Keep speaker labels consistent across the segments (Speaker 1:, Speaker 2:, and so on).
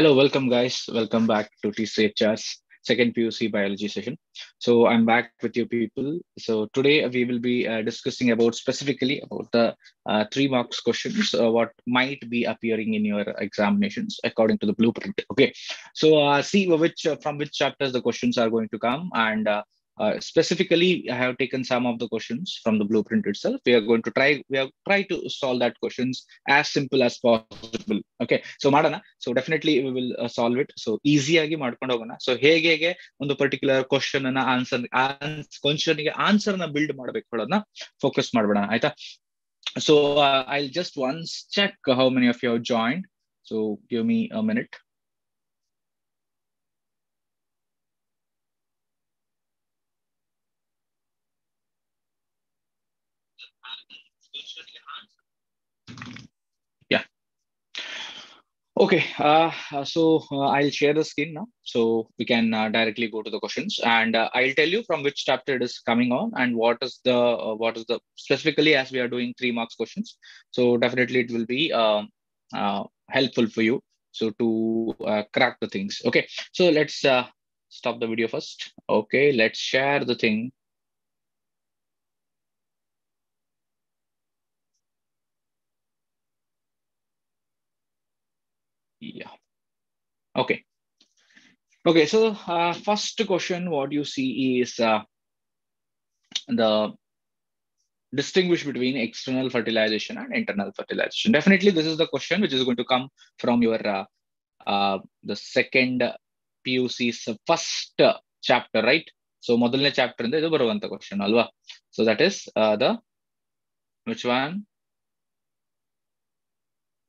Speaker 1: Hello, welcome guys. Welcome back to TCHR's second PUC biology session. So I'm back with you people. So today we will be uh, discussing about specifically about the uh, three marks questions, uh, what might be appearing in your examinations according to the blueprint. Okay, so uh, see which uh, from which chapters the questions are going to come and uh, uh, specifically, I have taken some of the questions from the blueprint itself. We are going to try, we have tried to solve that questions as simple as possible. Okay, so ಮಾಡೋಣ. So definitely will solve it so ಈಸಿಯಾಗಿ ಮಾಡ್ಕೊಂಡು ಹೋಗೋಣ. So ಹೇಗೆ ಹೇಗೆ ಒಂದು particular question ಅನ್ನ answer ಕ್ವಶನ್ಗೆ ಆನ್ಸರ್ನ build ಮಾಡ್ಬೇಕು ಹೇಳೋದನ್ನ ಫೋಕಸ್ ಮಾಡ್ಬೇಡ. ಆಯ್ತಾ? So I just once check how many of you joined so give me a minute Okay. Uh, so uh, I'll share the screen now, so we can uh, directly go to the questions, and uh, I'll tell you from which chapter it is coming on and what is the uh, what is the specifically as we are doing three marks questions. So definitely it will be um, uh, helpful for you so to uh, crack the things. Okay. So let's uh, stop the video first. Okay. Let's share the thing. Yeah. Okay. Okay. So uh, first question, what you see is uh, the distinguish between external fertilization and internal fertilization. Definitely, this is the question which is going to come from your uh, uh, the second PUC's first chapter, right? So ಮೊದಲನೇ chapter ಇಂದ ಇದು ಬರುವಂತ question ಅಲ್ವಾ so that is the which one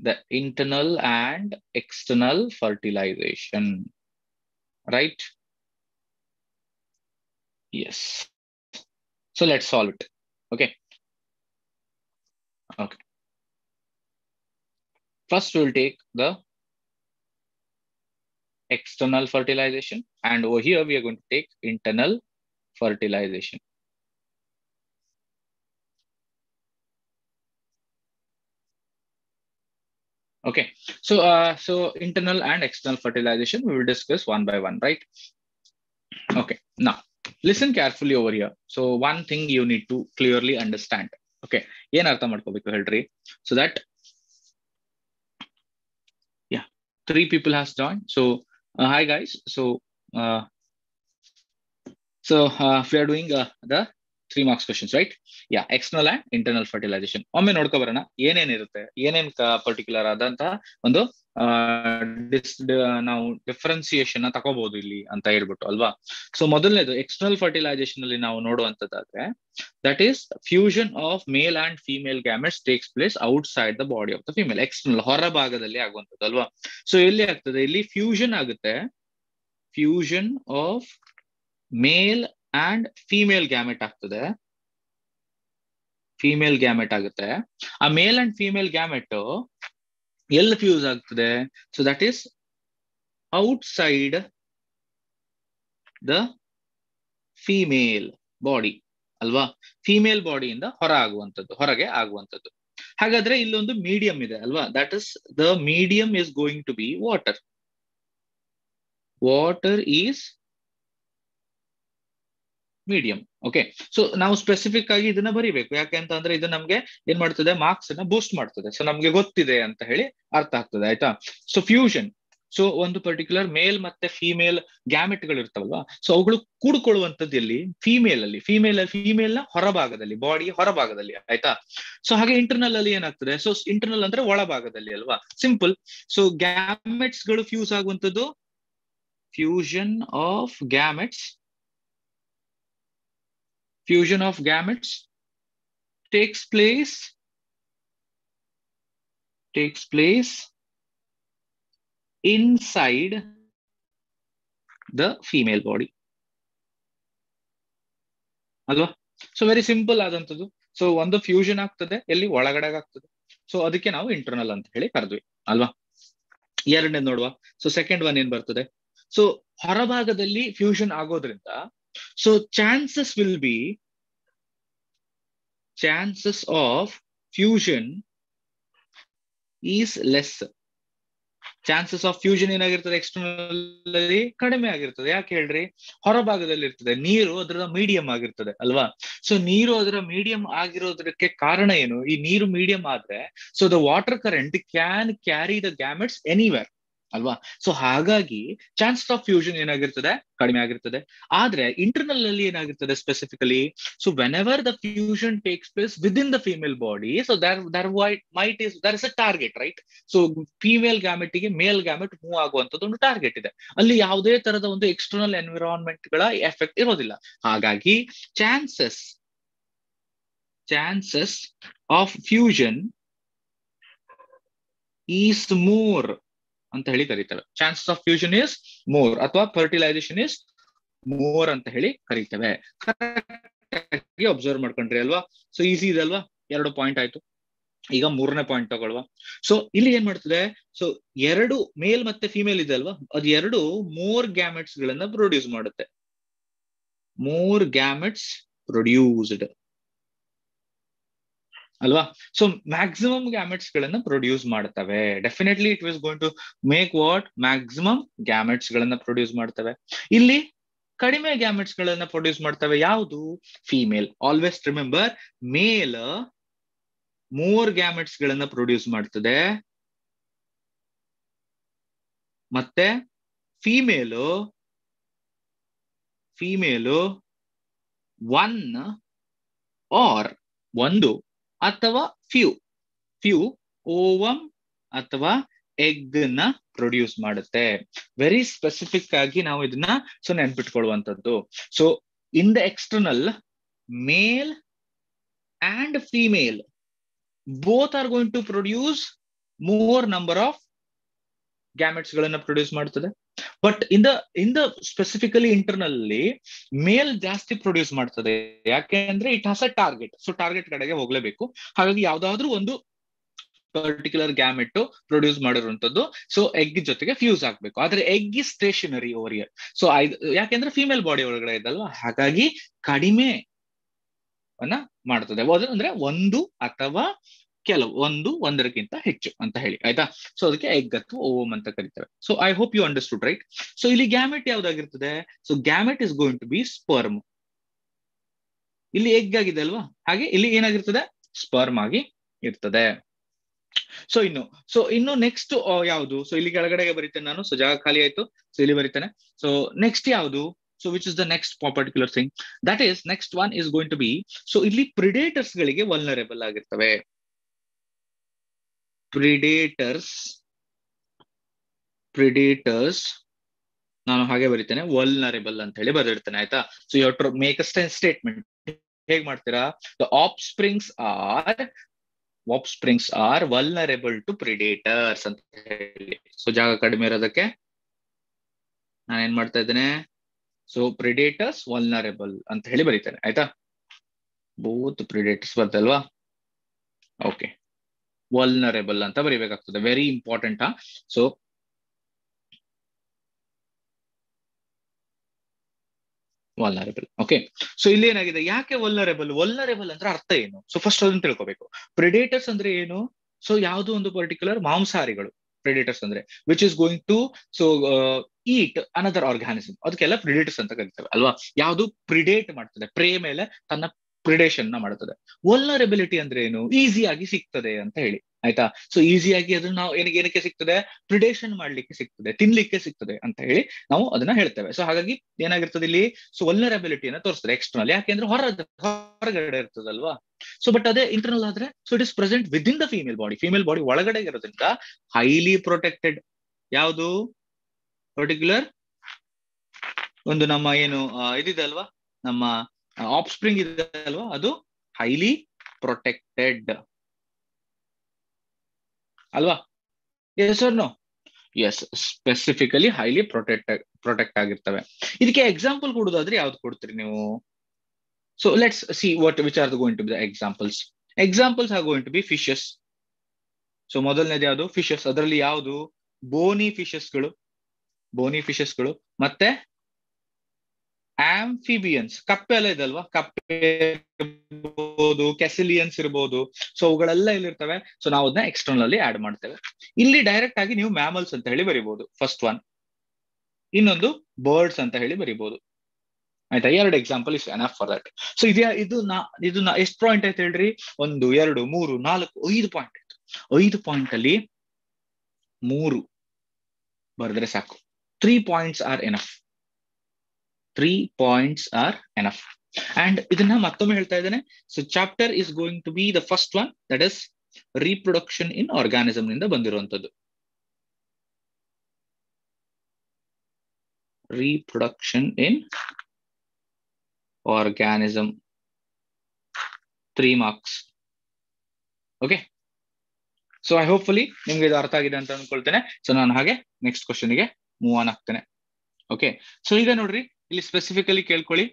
Speaker 1: The internal and external fertilization. Right? Yes. So let's solve it. Okay? Okay. First we'll take the external fertilization. And over here we are going to take internal fertilization Okay, so uh, so internal and external fertilization we will discuss one by one, right? Okay, now listen carefully over here. So one thing you need to clearly understand. Okay, ಏನ್ ಅರ್ಥ ಮಾಡ್ಕೋಬೇಕು ಹೇಳ್ರಿ so that yeah three people has join so hi guys so so we are doing the three marks questions right yeah external and internal fertilisation ಒಮ್ಮೆ ನೋಡ್ಕೊ ಬರೋಣ, ಏನೇನಿರುತ್ತೆ, ಏನೇನ್ particular ಆದಂತಹ ಒಂದು ನಾವು ಡಿಫ್ರೆನ್ಸಿಯೇಷನ್ ತಗೋಬಹುದು ಇಲ್ಲಿ ಅಂತ ಹೇಳ್ಬಿಟ್ಟು, ಅಲ್ವಾ? ಸೊ ಮೊದಲನೇದು ಎಕ್ಸ್ಟರ್ನಲ್ ಫರ್ಟಿಲೈಸೇಷನ್ ಅಲ್ಲಿ ನಾವು ನೋಡುವಂತದ್ದಾದ್ರೆ that is fusion of male and female gametes takes place outside the body of the female external ಹೊರ ಭಾಗದಲ್ಲಿ ಆಗುವಂತದ್ದು ಅಲ್ವಾ? ಸೊ ಎಲ್ಲಿ ಆಗ್ತದೆ? ಇಲ್ಲಿ ಫ್ಯೂಷನ್ ಆಗುತ್ತೆ fusion of male and female gamete ಆಗ್ತದೆ. ಫೀಮೇಲ್ ಗ್ಯಾಮೆಟ್ ಆಗುತ್ತೆ. ಆ ಮೇಲ್ ಅಂಡ್ ಫೀಮೇಲ್ ಗ್ಯಾಮೆಟ್ ಎಲ್ಲಿ ಫ್ಯೂಸ್ ಆಗ್ತದೆ? So that is outside the female body ಅಲ್ವಾ ಫೀಮೇಲ್ ಬಾಡಿಯಿಂದ ಹೊರ ಆಗುವಂಥದ್ದು, ಹೊರಗೆ ಆಗುವಂಥದ್ದು. ಹಾಗಾದ್ರೆ ಇಲ್ಲೊಂದು ಮೀಡಿಯಂ ಇದೆ ಅಲ್ವಾ? That is the medium is going to be water water is medium okay so ನಾವು ಸ್ಪೆಸಿಫಿಕ್ ಆಗಿ ಇದನ್ನ ಬರಿಬೇಕು. ಯಾಕೆ ಅಂತ ಅಂದ್ರೆ ಇದು ನಮ್ಗೆ ಏನ್ ಮಾಡ್ತದೆ? ಮಾರ್ಕ್ಸ್ ಅನ್ನ ಬೂಸ್ಟ್ ಮಾಡ್ತದೆ. ಸೊ ನಮ್ಗೆ ಗೊತ್ತಿದೆ ಅಂತ ಹೇಳಿ ಅರ್ಥ ಆಗ್ತದೆ, ಆಯ್ತಾ? ಸೊ ಫ್ಯೂಷನ್ ಸೊ ಒಂದು ಪರ್ಟಿಕ್ಯುಲರ್ ಮೇಲ್ ಮತ್ತೆ ಫಿಮೇಲ್ ಗ್ಯಾಮೆಟ್ಗಳು ಇರ್ತಾವಲ್ವಾ? ಸೊ ಅವುಗಳು ಕೂಡ್ಕೊಳ್ಳುವಂಥದ್ದು ಇಲ್ಲಿ ಫಿಮೇಲ್ ಅಲ್ಲಿ. ಫಿಮೇಲ್ ಫಿಮೇಲ್ನ ಹೊರಭಾಗದಲ್ಲಿ ಬಾಡಿ ಹೊರಭಾಗದಲ್ಲಿ, ಆಯ್ತಾ? ಸೊ ಹಾಗೆ ಇಂಟರ್ನಲ್ ಅಲ್ಲಿ ಏನಾಗ್ತದೆ? ಸೊ ಇಂಟರ್ನಲ್ ಅಂದ್ರೆ ಒಳಭಾಗದಲ್ಲಿ ಅಲ್ವಾ? ಸಿಂಪಲ್ ಸೊ ಗ್ಯಾಮೆಟ್ಸ್ಗಳು fuse ಆಗುವಂತದ್ದು fusion of gametes fusion of gametes takes place takes place inside the female body. ಅಲ್ವಾ? ಸೊ ವೆರಿ ಸಿಂಪಲ್ ಆದಂಥದ್ದು. ಸೊ ಒಂದು ಫ್ಯೂಷನ್ ಆಗ್ತದೆ, ಎಲ್ಲಿ? ಒಳಗಡೆ ಆಗ್ತದೆ. ಸೊ ಅದಕ್ಕೆ ನಾವು ಇಂಟರ್ನಲ್ ಅಂತ ಹೇಳಿ ಕರೆದ್ವಿ. ಅಲ್ವಾ? ಎರಡನೇ ನೋಡುವ. ಸೊ ಸೆಕೆಂಡ್ ಒನ್ ಏನ್ ಬರ್ತದೆ? ಸೊ ಹೊರಭಾಗದಲ್ಲಿ ಫ್ಯೂಷನ್ ಆಗೋದ್ರಿಂದ so chances will be chances of fusion is less. Chances of fusion ಏನಾಗಿರ್ತದೆ external ಅಲ್ಲಿ ಕಡಿಮೆ ಆಗಿರ್ತದೆ. ಯಾಕೆ ಹೇಳ್ರಿ? ಹೊರಭಾಗದಲ್ಲಿ ಇರ್ತದೆ. ನೀರು ಅದರ ಮೀಡಿಯಂ ಆಗಿರ್ತದೆ, ಅಲ್ವಾ? ಸೊ ನೀರು ಅದರ ಮೀಡಿಯಂ ಆಗಿರೋದಕ್ಕೆ ಕಾರಣ ಏನು? ಈ ನೀರು ಮೀಡಿಯಂ ಆದ್ರೆ so the water current can carry the gametes anywhere ಅಲ್ವಾ? ಸೊ ಹಾಗಾಗಿ ಚಾನ್ಸಸ್ ಆಫ್ ಫ್ಯೂಷನ್ ಏನಾಗಿರ್ತದೆ? ಕಡಿಮೆ ಆಗಿರ್ತದೆ. ಆದ್ರೆ ಇಂಟರ್ನಲ್ ಅಲ್ಲಿ ಏನಾಗಿರ್ತದೆ specifically so whenever the fusion takes place within the female body so there there wait might is there is a target right so female ಗ್ಯಾಮೆಟ್ಗೆ male gamete move ಆಗುವಂತದ್ದು ಒಂದು target ಇದೆ. ಅಲ್ಲಿ ಯಾವುದೇ ತರದ ಒಂದು ಎಕ್ಸ್ಟರ್ನಲ್ ಎನ್ವಿರಾನ್ಮೆಂಟ್ಗಳ ಎಫೆಕ್ಟ್ ಇರೋದಿಲ್ಲ. ಹಾಗಾಗಿ chances chances of fusion is more ಅಂತ ಹೇಳಿ ಕರೀತೇವೆ. Chances of fusion is more ಅಥವಾ ಫರ್ಟಿಲೈಸೇಷನ್ ಇಸ್ ಮೋರ್ ಅಂತ ಹೇಳಿ ಕರೀತೇವೆ. ಅಬ್ಸರ್ವ್ ಮಾಡ್ಕೊಂಡ್ರಿ ಅಲ್ವಾ? ಸೊ ಈಸಿ ಇದೆ ಅಲ್ವಾ? ಎರಡು ಪಾಯಿಂಟ್ ಆಯ್ತು. ಈಗ ಮೂರನೇ ಪಾಯಿಂಟ್ ತಗೊಳ್ವಾ ಸೊ ಇಲ್ಲಿ ಏನ್ ಮಾಡ್ತದೆ? ಸೊ ಎರಡು ಮೇಲ್ ಮತ್ತೆ ಫಿಮೇಲ್ ಇದೆ ಅಲ್ವಾ? ಅದು ಎರಡು ಮೋರ್ ಗ್ಯಾಮೆಟ್ಸ್ ಗಳನ್ನ ಪ್ರೊಡ್ಯೂಸ್ ಮಾಡುತ್ತೆ. ಮೋರ್ ಗ್ಯಾಮೆಟ್ಸ್ ಪ್ರೊಡ್ಯೂಸ್ಡ್ ಅಲ್ವಾ? ಸೊ ಮ್ಯಾಕ್ಸಿಮಮ್ ಗ್ಯಾಮೆಟ್ಸ್ ಗಳನ್ನ ಪ್ರೊಡ್ಯೂಸ್ ಮಾಡ್ತವೆ. Definitely it is going to make what maximum gametes ಗಳನ್ನ ಪ್ರೊಡ್ಯೂಸ್ ಮಾಡ್ತವೆ. ಇಲ್ಲಿ ಕಡಿಮೆ ಗ್ಯಾಮೆಟ್ಸ್ ಗಳನ್ನ ಪ್ರೊಡ್ಯೂಸ್ ಮಾಡ್ತವೆ ಯಾವುದು? Female always remember male more gametes ಗಳನ್ನ ಪ್ರೊಡ್ಯೂಸ್ ಮಾಡ್ತದೆ. ಮತ್ತೆ ಫೀಮೇಲು ಫೀಮೇಲು ಒನ್ ಆರ್ ಒಂದು. ಅಥವಾ ಫ್ಯೂ ಫ್ಯೂ ಓವಮ್ ಅಥವಾ ಎಗ್ನ ಪ್ರೊಡ್ಯೂಸ್ ಮಾಡುತ್ತೆ. ವೆರಿ ಸ್ಪೆಸಿಫಿಕ್ ಆಗಿ ನಾವು ಇದನ್ನ so ನೆನ್ಪಿಟ್ಕೊಳ್ಳುವಂಥದ್ದು. So in the external male and female both are going to produce more number of gametes ಗಳನ್ನ ಪ್ರೊಡ್ಯೂಸ್ ಮಾಡ್ತದೆ but in the in the specifically internally male ಜಾಸ್ತಿ produce ಮಾಡ್ತದೆ. ಯಾಕೆ ಅಂದ್ರೆ it has a target so target ಕಡೆಗೆ ಹೋಗ್ಲೇಬೇಕು. ಹಾಗಾಗಿ ಯಾವ್ದಾದ್ರು ಒಂದು ಪರ್ಟಿಕ್ಯುಲರ್ ಗ್ಯಾಮೆಟ್ ಪ್ರೊಡ್ಯೂಸ್ ಮಾಡಿರುವಂತದ್ದು ಸೊ ಎಗ್ ಜೊತೆಗೆ ಫ್ಯೂಸ್ ಆಗ್ಬೇಕು. ಆದ್ರೆ egg stationary over year so ಯಾಕೆಂದ್ರೆ ಫಿಮೇಲ್ ಬಾಡಿ ಒಳಗಡೆ ಇದಲ್ವಾ? ಹಾಗಾಗಿ ಕಡಿಮೆ ಅನ್ನ ಮಾಡ್ತದೆ. ಅಂದ್ರೆ ಒಂದು ಅಥವಾ ಕೆಲವು ಒಂದು ಒಂದರಕ್ಕಿಂತ ಹೆಚ್ಚು ಅಂತ ಹೇಳಿ, ಆಯ್ತಾ? ಸೊ ಅದಕ್ಕೆ ಎಗ್ ಓಮ್ ಅಂತ ಕರಿತಾರೆ. So I hope you understood right so ಇಲ್ಲಿ gamete ಯಾವ್ದಾಗಿರ್ತದೆ? So gamete is going to be sperm ಇಲ್ಲಿ ಎಗ್ ಆಗಿದೆ ಅಲ್ವಾ? ಹಾಗೆ ಇಲ್ಲಿ ಏನಾಗಿರ್ತದೆ? ಸ್ಪರ್ಮ್ ಆಗಿ ಇರ್ತದೆ. ಸೊ ಇನ್ನು ಸೊ ಇನ್ನು ನೆಕ್ಸ್ಟ್ ಯಾವುದು? ಸೊ ಇಲ್ಲಿ ಕೆಳಗಡೆಗೆ ಬರೀತೇನೆ ನಾನು. ಸೊ ಜಾಗ ಖಾಲಿ ಆಯ್ತು. ಸೊ ಇಲ್ಲಿ ಬರೀತೇನೆ. ಸೊ ನೆಕ್ಸ್ಟ್ ಯಾವುದು? So which is the next particular thing that is next one is going to be so ಇಲ್ಲಿ ಪ್ರಿಡೇಟರ್ಸ್ ಗಳಿಗೆ ವಲ್ನರೇಬಲ್ ಆಗಿರ್ತವೆ. ಪ್ರಿಡೇಟರ್ಸ್ ಪ್ರಿಡೇಟರ್ಸ್ ನಾನು ಹಾಗೆ ಬರೀತೇನೆ ವಲ್ನರೇಬಲ್ ಅಂತ ಹೇಳಿ ಬರೆದಿರ್ತೇನೆ ಆಯ್ತಾ? So you to make a statement ಹೇಗ್ ಮಾಡ್ತೀರಾ? The offsprings are offsprings are vulnerable to predators ಅಂತ ಹೇಳಿ. ಸೊ ಜಾಗ ಕಡಿಮೆ ಇರೋದಕ್ಕೆ ನಾನು ಏನ್ ಮಾಡ್ತಾ ಇದ್ದೇನೆ? ಸೊ ಪ್ರಿಡೇಟರ್ಸ್ ವಲ್ನರೇಬಲ್ ಅಂತ ಹೇಳಿ ಬರೀತೇನೆ, ಆಯ್ತಾ? ಬೂತ್ ಪ್ರಿಡೇಟರ್ಸ್ ಬರ್ತಲ್ವಾ ಓಕೆ ವಲ್ನರೇಬಲ್ ಅಂತ ಬರೀಬೇಕಾಗ್ತದೆ. Very important so vulnerable okay so ಇಲ್ಲಿ ಏನಾಗಿದೆ? ಯಾಕೆ ವಲ್ನರೇಬಲ್ ವಲ್ನರೇಬಲ್ ಅಂದ್ರೆ ಅರ್ಥ ಏನು? ಸೊ ಫಸ್ಟ್ ಅದನ್ನ ತಿಳ್ಕೋಬೇಕು. ಪ್ರಿಡೇಟರ್ಸ್ ಅಂದ್ರೆ ಏನು? ಸೊ ಯಾವುದು ಒಂದು ಪರ್ಟಿಕ್ಯುಲರ್ ಮಾಂಸಾಹಾರಿಗಳು. ಪ್ರಿಡೇಟರ್ಸ್ ಅಂದ್ರೆ which is going to so eat another organism ಅದಕ್ಕೆಲ್ಲ ಪ್ರಿಡೇಟರ್ಸ್ ಅಂತ ಕರಿತೇವೆ, ಅಲ್ವಾ? ಯಾವುದು? ಪ್ರಿಡೇಟ್ ಮಾಡ್ತದೆ. ಪ್ರೇ ಮೇಲೆ ತನ್ನ ಪ್ರಿಡೇಷನ್ನ ಮಾಡುತ್ತದೆ. ವಲ್ನರೆಬಿಲಿಟಿ ಅಂದ್ರೆ ಏನು? ಈಸಿಯಾಗಿ ಸಿಗ್ತದೆ ಅಂತ ಹೇಳಿ. ಆಯ್ತಾ? ಸೊ ಈಸಿಯಾಗಿ ಅದನ್ನ ನಾವು ಏನಕ್ಕೆ ಏನಕ್ಕೆ ಸಿಗ್ತದೆ? ಪ್ರಿಡೇಷನ್ ಮಾಡ್ಲಿಕ್ಕೆ ಸಿಗ್ತದೆ. ತಿನ್ಲಿಕ್ಕೆ ಸಿಗ್ತದೆ ಅಂತ ಹೇಳಿ ನಾವು ಅದನ್ನ ಹೇಳ್ತೇವೆ. ಸೊ ಹಾಗಾಗಿ ಏನಾಗಿರ್ತದೆ ಇಲ್ಲಿ? ಸೊ ವಲ್ನರಬಿಲಿಟಿಯನ್ನ ತೋರಿಸ್ತದೆ ಎಕ್ಸ್ಟರ್ನಲ್ ಯಾಕೆಂದ್ರೆ ಹೊರ, ಹೊರಗಡೆ ಇರ್ತದಲ್ವಾ? ಸೊ ಬಟ್ ಅದೇ ಇಂಟರ್ನಲ್ ಆದ್ರೆ so it is present within the female body female body ಒಳಗಡೆ ಇರೋದ್ರಿಂದ ಹೈಲಿ ಪ್ರೊಟೆಕ್ಟೆಡ್ ಯಾವುದು? ಪರ್ಟಿಕ್ಯುಲರ್ ಒಂದು ನಮ್ಮ ಏನು ಇದಿದೆ ಅಲ್ವಾ? ನಮ್ಮ ಆಪ್ ಸ್ಪ್ರಿಂಗ್ ಇದೆ ಅಲ್ವಾ? ಅದು ಹೈಲಿ ಪ್ರೊಟೆಕ್ಟೆಡ್ ಅಲ್ವಾ? Yes no yes specifically highly protect protect ಆಗಿರ್ತವೆ. ಇದಕ್ಕೆ ಎಕ್ಸಾಂಪಲ್ ಕೊಡೋದಾದ್ರೆ ಯಾವ್ದು ಕೊಡ್ತೀರಿ ನೀವು? So let's see what which are going to be the examples examples are going to be fishes so ಮೊದಲನೇದು ಯಾವುದು? ಫಿಶಸ್ ಅದರಲ್ಲಿ ಯಾವುದು? ಬೋನಿ ಫಿಶಸ್ಗಳು ಬೋನಿ ಫಿಶಸ್ಗಳು ಮತ್ತೆ ಆಂಫಿಬಿಯನ್ಸ್ ಕಪ್ಪೆ ಎಲ್ಲ ಇದಲ್ವಾ ಕಪ್ಪೆ ಇರ್ಬೋದು ಕೆಸಿಲಿಯನ್ಸ್ ಇರ್ಬೋದು. ಸೊ ಅವುಗಳೆಲ್ಲ ಇಲ್ಲಿರ್ತವೆ ಸೊ ನಾವು ಅದನ್ನ ಎಕ್ಸ್ಟರ್ನಲ್ ಅಲ್ಲಿ ಆಡ್ ಮಾಡ್ತೇವೆ. ಇಲ್ಲಿ ಡೈರೆಕ್ಟ್ ಆಗಿ ನೀವು ಮ್ಯಾಮಲ್ಸ್ ಅಂತ ಹೇಳಿ ಬರಿಬಹುದು ಫಸ್ಟ್ ಒನ್ ಇನ್ನೊಂದು ಬರ್ಡ್ಸ್ ಅಂತ ಹೇಳಿ ಬರಿಬಹುದು ಆಯ್ತಾ? ಎರಡು example is enough for that so ಇದ್ಯಾ, ಇದು ನಾ, ಇದು ಎಷ್ಟು ಪಾಯಿಂಟ್ ಆಯ್ತು ಹೇಳ್ರಿ? ಒಂದು, ಎರಡು, ಮೂರು, ನಾಲ್ಕು, ಐದು ಪಾಯಿಂಟ್ ಆಯ್ತು. ಐದು ಪಾಯಿಂಟ್ ಅಲ್ಲಿ ಮೂರು. ಬರೆದ್ರೆ ಸಾಕು. Three points are enough three points are enough and ಇದನ್ನ ಮತ್ತೊಮ್ಮೆ ಹೇಳ್ತಾ ಇದ್ದೇನೆ. So chapter is going to be the first one that is reproduction in ಆರ್ಗಾನಿಸಮ್ನಿಂದ ಬಂದಿರುವಂತದ್ದು reproduction in organism. Three marks okay so I hopefully ನಿಮ್ಗೆ ಇದು ಅರ್ಥ ಆಗಿದೆ ಅಂತ ಅನ್ಕೊಳ್ತೇನೆ ಸೊ ನಾನು ಹಾಗೆ ನೆಕ್ಸ್ಟ್ ಕ್ವಶನ್ಗೆ ಮೂವ್ ಆನ್ ಆಗ್ತೇನೆ. ಓಕೆ ಸೊ ಈಗ ನೋಡ್ರಿ. ಇಲ್ಲಿ ಸ್ಪೆಸಿಫಿಕಲಿ ಕೇಳ್ಕೊಳ್ಳಿ.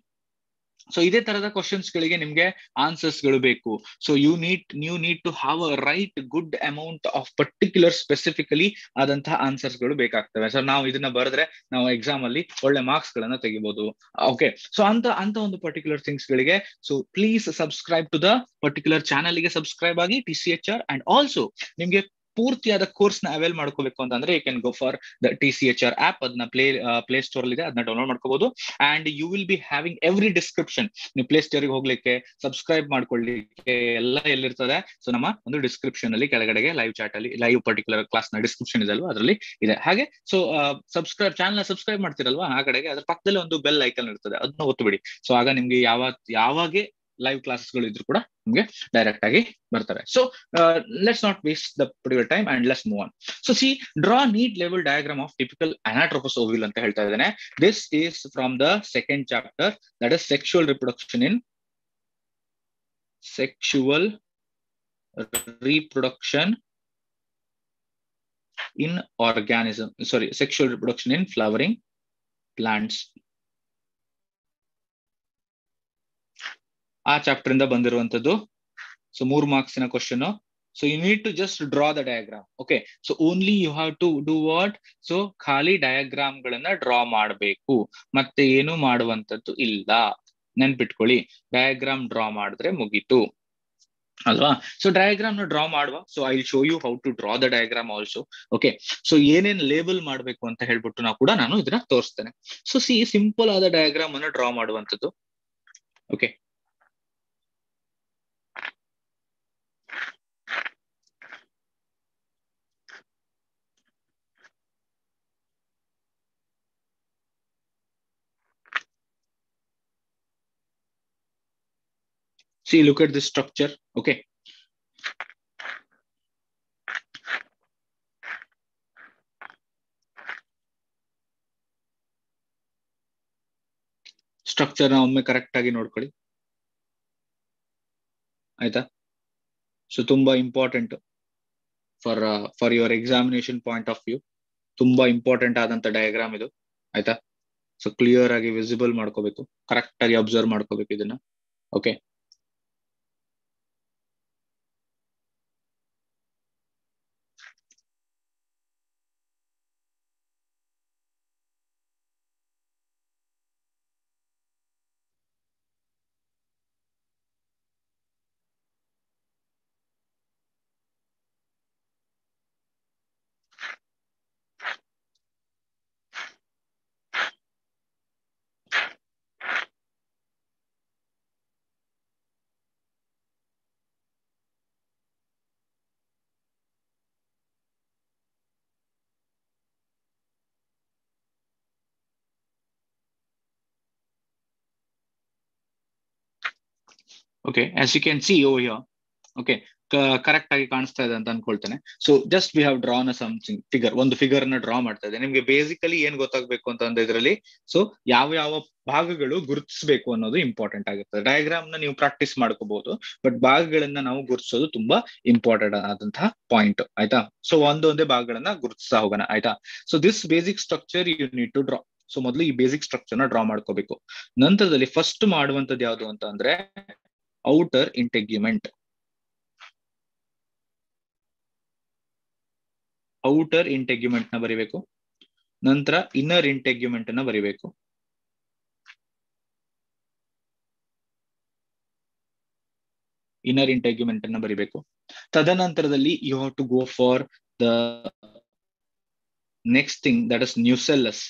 Speaker 1: ಸೊ ಇದೇ ತರದ ಕ್ವಶನ್ಸ್ ಗಳಿಗೆ ನಿಮ್ಗೆ ಆನ್ಸರ್ಸ್ಗಳು ಬೇಕು. ಸೊ ಯು ನೀಡ್ ನೀವು need to have a right good amount of particular specifically ಆದಂತಹ ಆನ್ಸರ್ಸ್ಗಳು ಬೇಕಾಗ್ತವೆ. ಸೊ ನಾವು ಇದನ್ನ ಬರೆದ್ರೆ ನಾವು ಎಕ್ಸಾಮ್ ಅಲ್ಲಿ ಒಳ್ಳೆ ಮಾರ್ಕ್ಸ್ ಗಳನ್ನ ತೆಗಿಬಹುದು ಓಕೆ ಸೊ ಅಂತ ಅಂತ ಒಂದು ಪರ್ಟಿಕ್ಯುಲರ್ ಥಿಂಗ್ಸ್ ಗಳಿಗೆ so please subscribe to the particular ಚಾನಲ್ಗೆ ಸಬ್ಸ್ಕ್ರೈಬ್ ಆಗಿ T C H R and also ನಿಮ್ಗೆ ಪೂರ್ತಿಯಾದ ಕೋರ್ಸ್ನ ಅವೈಲ್ ಮಾಡ್ಕೋಬೇಕು ಅಂತಂದ್ರೆ you can go for the T C H R app ಅದನ್ನ ಪ್ಲೇ ಪ್ಲೇ ಸ್ಟೋರ್ ಇದೆ. ಅದನ್ನ ಡೌನ್ಲೋಡ್ ಮಾಡ್ಕೋಬಹುದು and you will be having every description ನೀವು ಪ್ಲೇ ಸ್ಟೋರ್ಗೆ ಹೋಗ್ಲಿಕ್ಕೆ ಸಬ್ಸ್ಕ್ರೈಬ್ ಮಾಡ್ಕೊಳ್ಳಿಕ್ಕೆ ಎಲ್ಲ ಎಲ್ಲಿರ್ತದೆ? ಸೊ ನಮ್ಮ ಒಂದು ಡಿಸ್ಕ್ರಿಪ್ಷನ್ ಅಲ್ಲಿ, ಕೆಳಗಡೆಗೆ ಲೈವ್ ಚಾಟ್ ಅಲ್ಲಿ ಲೈವ್ ಪರ್ಟಿಕ್ಯುಲರ್ ಕ್ಲಾಸ್ನ ಡಿಸ್ಕ್ರಿಪ್ಷನ್ ಇದೆ ಅಲ್ವಾ? ಅದರಲ್ಲಿ ಇದೆ. ಹಾಗೆ ಸೊ ಸಬ್ಸ್ಕ್ರೈಬ್ ಚಾನಲ್ ಸಬ್ಸ್ಕ್ರೈಬ್ ಮಾಡ್ತಿರಲ್ವಾ? ಆ ಕಡೆಗೆ ಅದ್ರ ಪಕ್ಕದಲ್ಲಿ ಒಂದು ಬೆಲ್ ಐಕನ್ ಇರ್ತದೆ. ಅದನ್ನ ಒತ್ತುಬಿಡಿ ಸೊ ಆಗ ನಿಮ್ಗೆ ಯಾವ ಯಾವಾಗೆ ಲೈವ್ ಕ್ಲಾಸಸ್ಗಳು ಇದ್ರು ಕೂಡ ನಿಮ್ಗೆ ಡೈರೆಕ್ಟ್ ಆಗಿ ಬರ್ತಾರೆ. So let's not waste the particular time and let's move on so see draw neat level diagram of typical anatropous ovule ಅಂತ ಹೇಳ್ತಾ ಇದ್ದೇನೆ. This is from the second chapter that is sexual reproduction in sexual reproduction in organism, sorry, sexual reproduction in flowering plants. ಆ chapter ಇಂದ ಬಂದಿರುವಂತದ್ದು so ಮೂರ್ ಮಾರ್ಕ್ಸ್ನ question so you need to just draw the diagram okay so only you have to do what so ಖಾಲಿ diagram ಗಳನ್ನ draw ಮಾಡಬೇಕು. ಮತ್ತೆ ಏನು ಮಾಡುವಂತದ್ದು ಇಲ್ಲ. ನೆನ್ಪಿಟ್ಕೊಳ್ಳಿ. ಡಯಾಗ್ರಾಮ್ ಡ್ರಾ ಮಾಡಿದ್ರೆ ಮುಗೀತು. ಅಲ್ವಾ? ಸೊ ಡಯಾಗ್ರಾಮ್ನ ಡ್ರಾ ಮಾಡುವ. So I show you how to draw the diagram also okay so ಏನೇನ್ ಲೇಬಲ್ ಮಾಡ್ಬೇಕು ಅಂತ ಹೇಳ್ಬಿಟ್ಟು ನಾವು ಕೂಡ ನಾನು ಇದನ್ನ ತೋರಿಸ್ತೇನೆ. ಸೊ ಸಿ ಸಿಂಪಲ್ ಆದ ಡಯಾಗ್ರಾಮ್ ಅನ್ನು ಡ್ರಾ ಮಾಡುವಂತದ್ದು okay See, look at this structure. Okay. Structure ಒಮ್ಮೆ ಕರೆಕ್ಟ್ ಆಗಿ ನೋಡ್ಕೊಳ್ಳಿ. ಆಯ್ತಾ? ಸೊ ತುಂಬಾ important for for your examination point of view ತುಂಬಾ ಇಂಪಾರ್ಟೆಂಟ್ ಆದಂತ ಡಯಾಗ್ರಾಮ್ ಇದು. ಆಯ್ತಾ? ಸೊ ಕ್ಲಿಯರ್ ಆಗಿ ವಿಸಿಬಲ್ ಮಾಡ್ಕೋಬೇಕು. ಕರೆಕ್ಟ್ ಆಗಿ ಅಬ್ಸರ್ವ್ ಮಾಡ್ಕೋಬೇಕು ಇದನ್ನ. Okay okay as you can see oh yo okay correct ಆಗಿ ಕಾಣಿಸ್ತಾ ಇದೆ ಅಂತ ಅನ್ಕೊಳ್ತೇನೆ. So just we have drawn something figure ಒಂದು ಫಿಗರ್ನ ಡ್ರಾ ಮಾಡ್ತಾ ಇದೆ ನಿಮ್ಗೆ ಬೇಸಿಕಲಿ ಏನ್ ಗೊತ್ತಾಗ್ಬೇಕು ಅಂತ ಅಂದ್ರೆ ಇದರಲ್ಲಿ ಸೊ ಯಾವ ಯಾವ ಭಾಗಗಳು ಗುರುತಿಸಬೇಕು ಅನ್ನೋದು ಇಂಪಾರ್ಟೆಂಟ್ ಆಗುತ್ತೆ ಡಯಾಗ್ರಾಮ್ನ ನೀವು ಪ್ರಾಕ್ಟೀಸ್ ಮಾಡ್ಕೋಬಹುದು ಬಟ್ ಭಾಗಗಳನ್ನ ನಾವು ಗುರುತಿಸೋದು ತುಂಬಾ ಇಂಪಾರ್ಟೆಂಟ್ ಆದಂತಹ ಪಾಯಿಂಟ್ ಆಯ್ತಾ? ಸೊ ಒಂದೊಂದೇ ಭಾಗಗಳನ್ನ ಗುರುತಿಸ್ತಾ ಹೋಗೋಣ. ಆಯ್ತಾ? So this basic structure you need to draw so ಮೊದಲು ಈ ಬೇಸಿಕ್ ಸ್ಟ್ರಕ್ಚರ್ನ ಡ್ರಾ ಮಾಡ್ಕೋಬೇಕು. ನಂತರದಲ್ಲಿ ಫಸ್ಟ್ ಮಾಡುವಂತದ್ದು ಯಾವುದು ಅಂತ ಅಂದ್ರೆ outer integument. ಔಟರ್ ಇಂಟೆಗ್ಯುಮೆಂಟ್ನ ಬರಿಬೇಕು. ನಂತರ ಇನ್ನರ್ ಇಂಟೆಗ್ಯುಮೆಂಟ್ನ ಬರಿಬೇಕು. ಇನ್ನರ್ ಇಂಟೆಗ್ಯುಮೆಂಟ್ ಅನ್ನ ಬರಿಬೇಕು. ತದನಂತರದಲ್ಲಿ you have to go for the next thing that is nucellus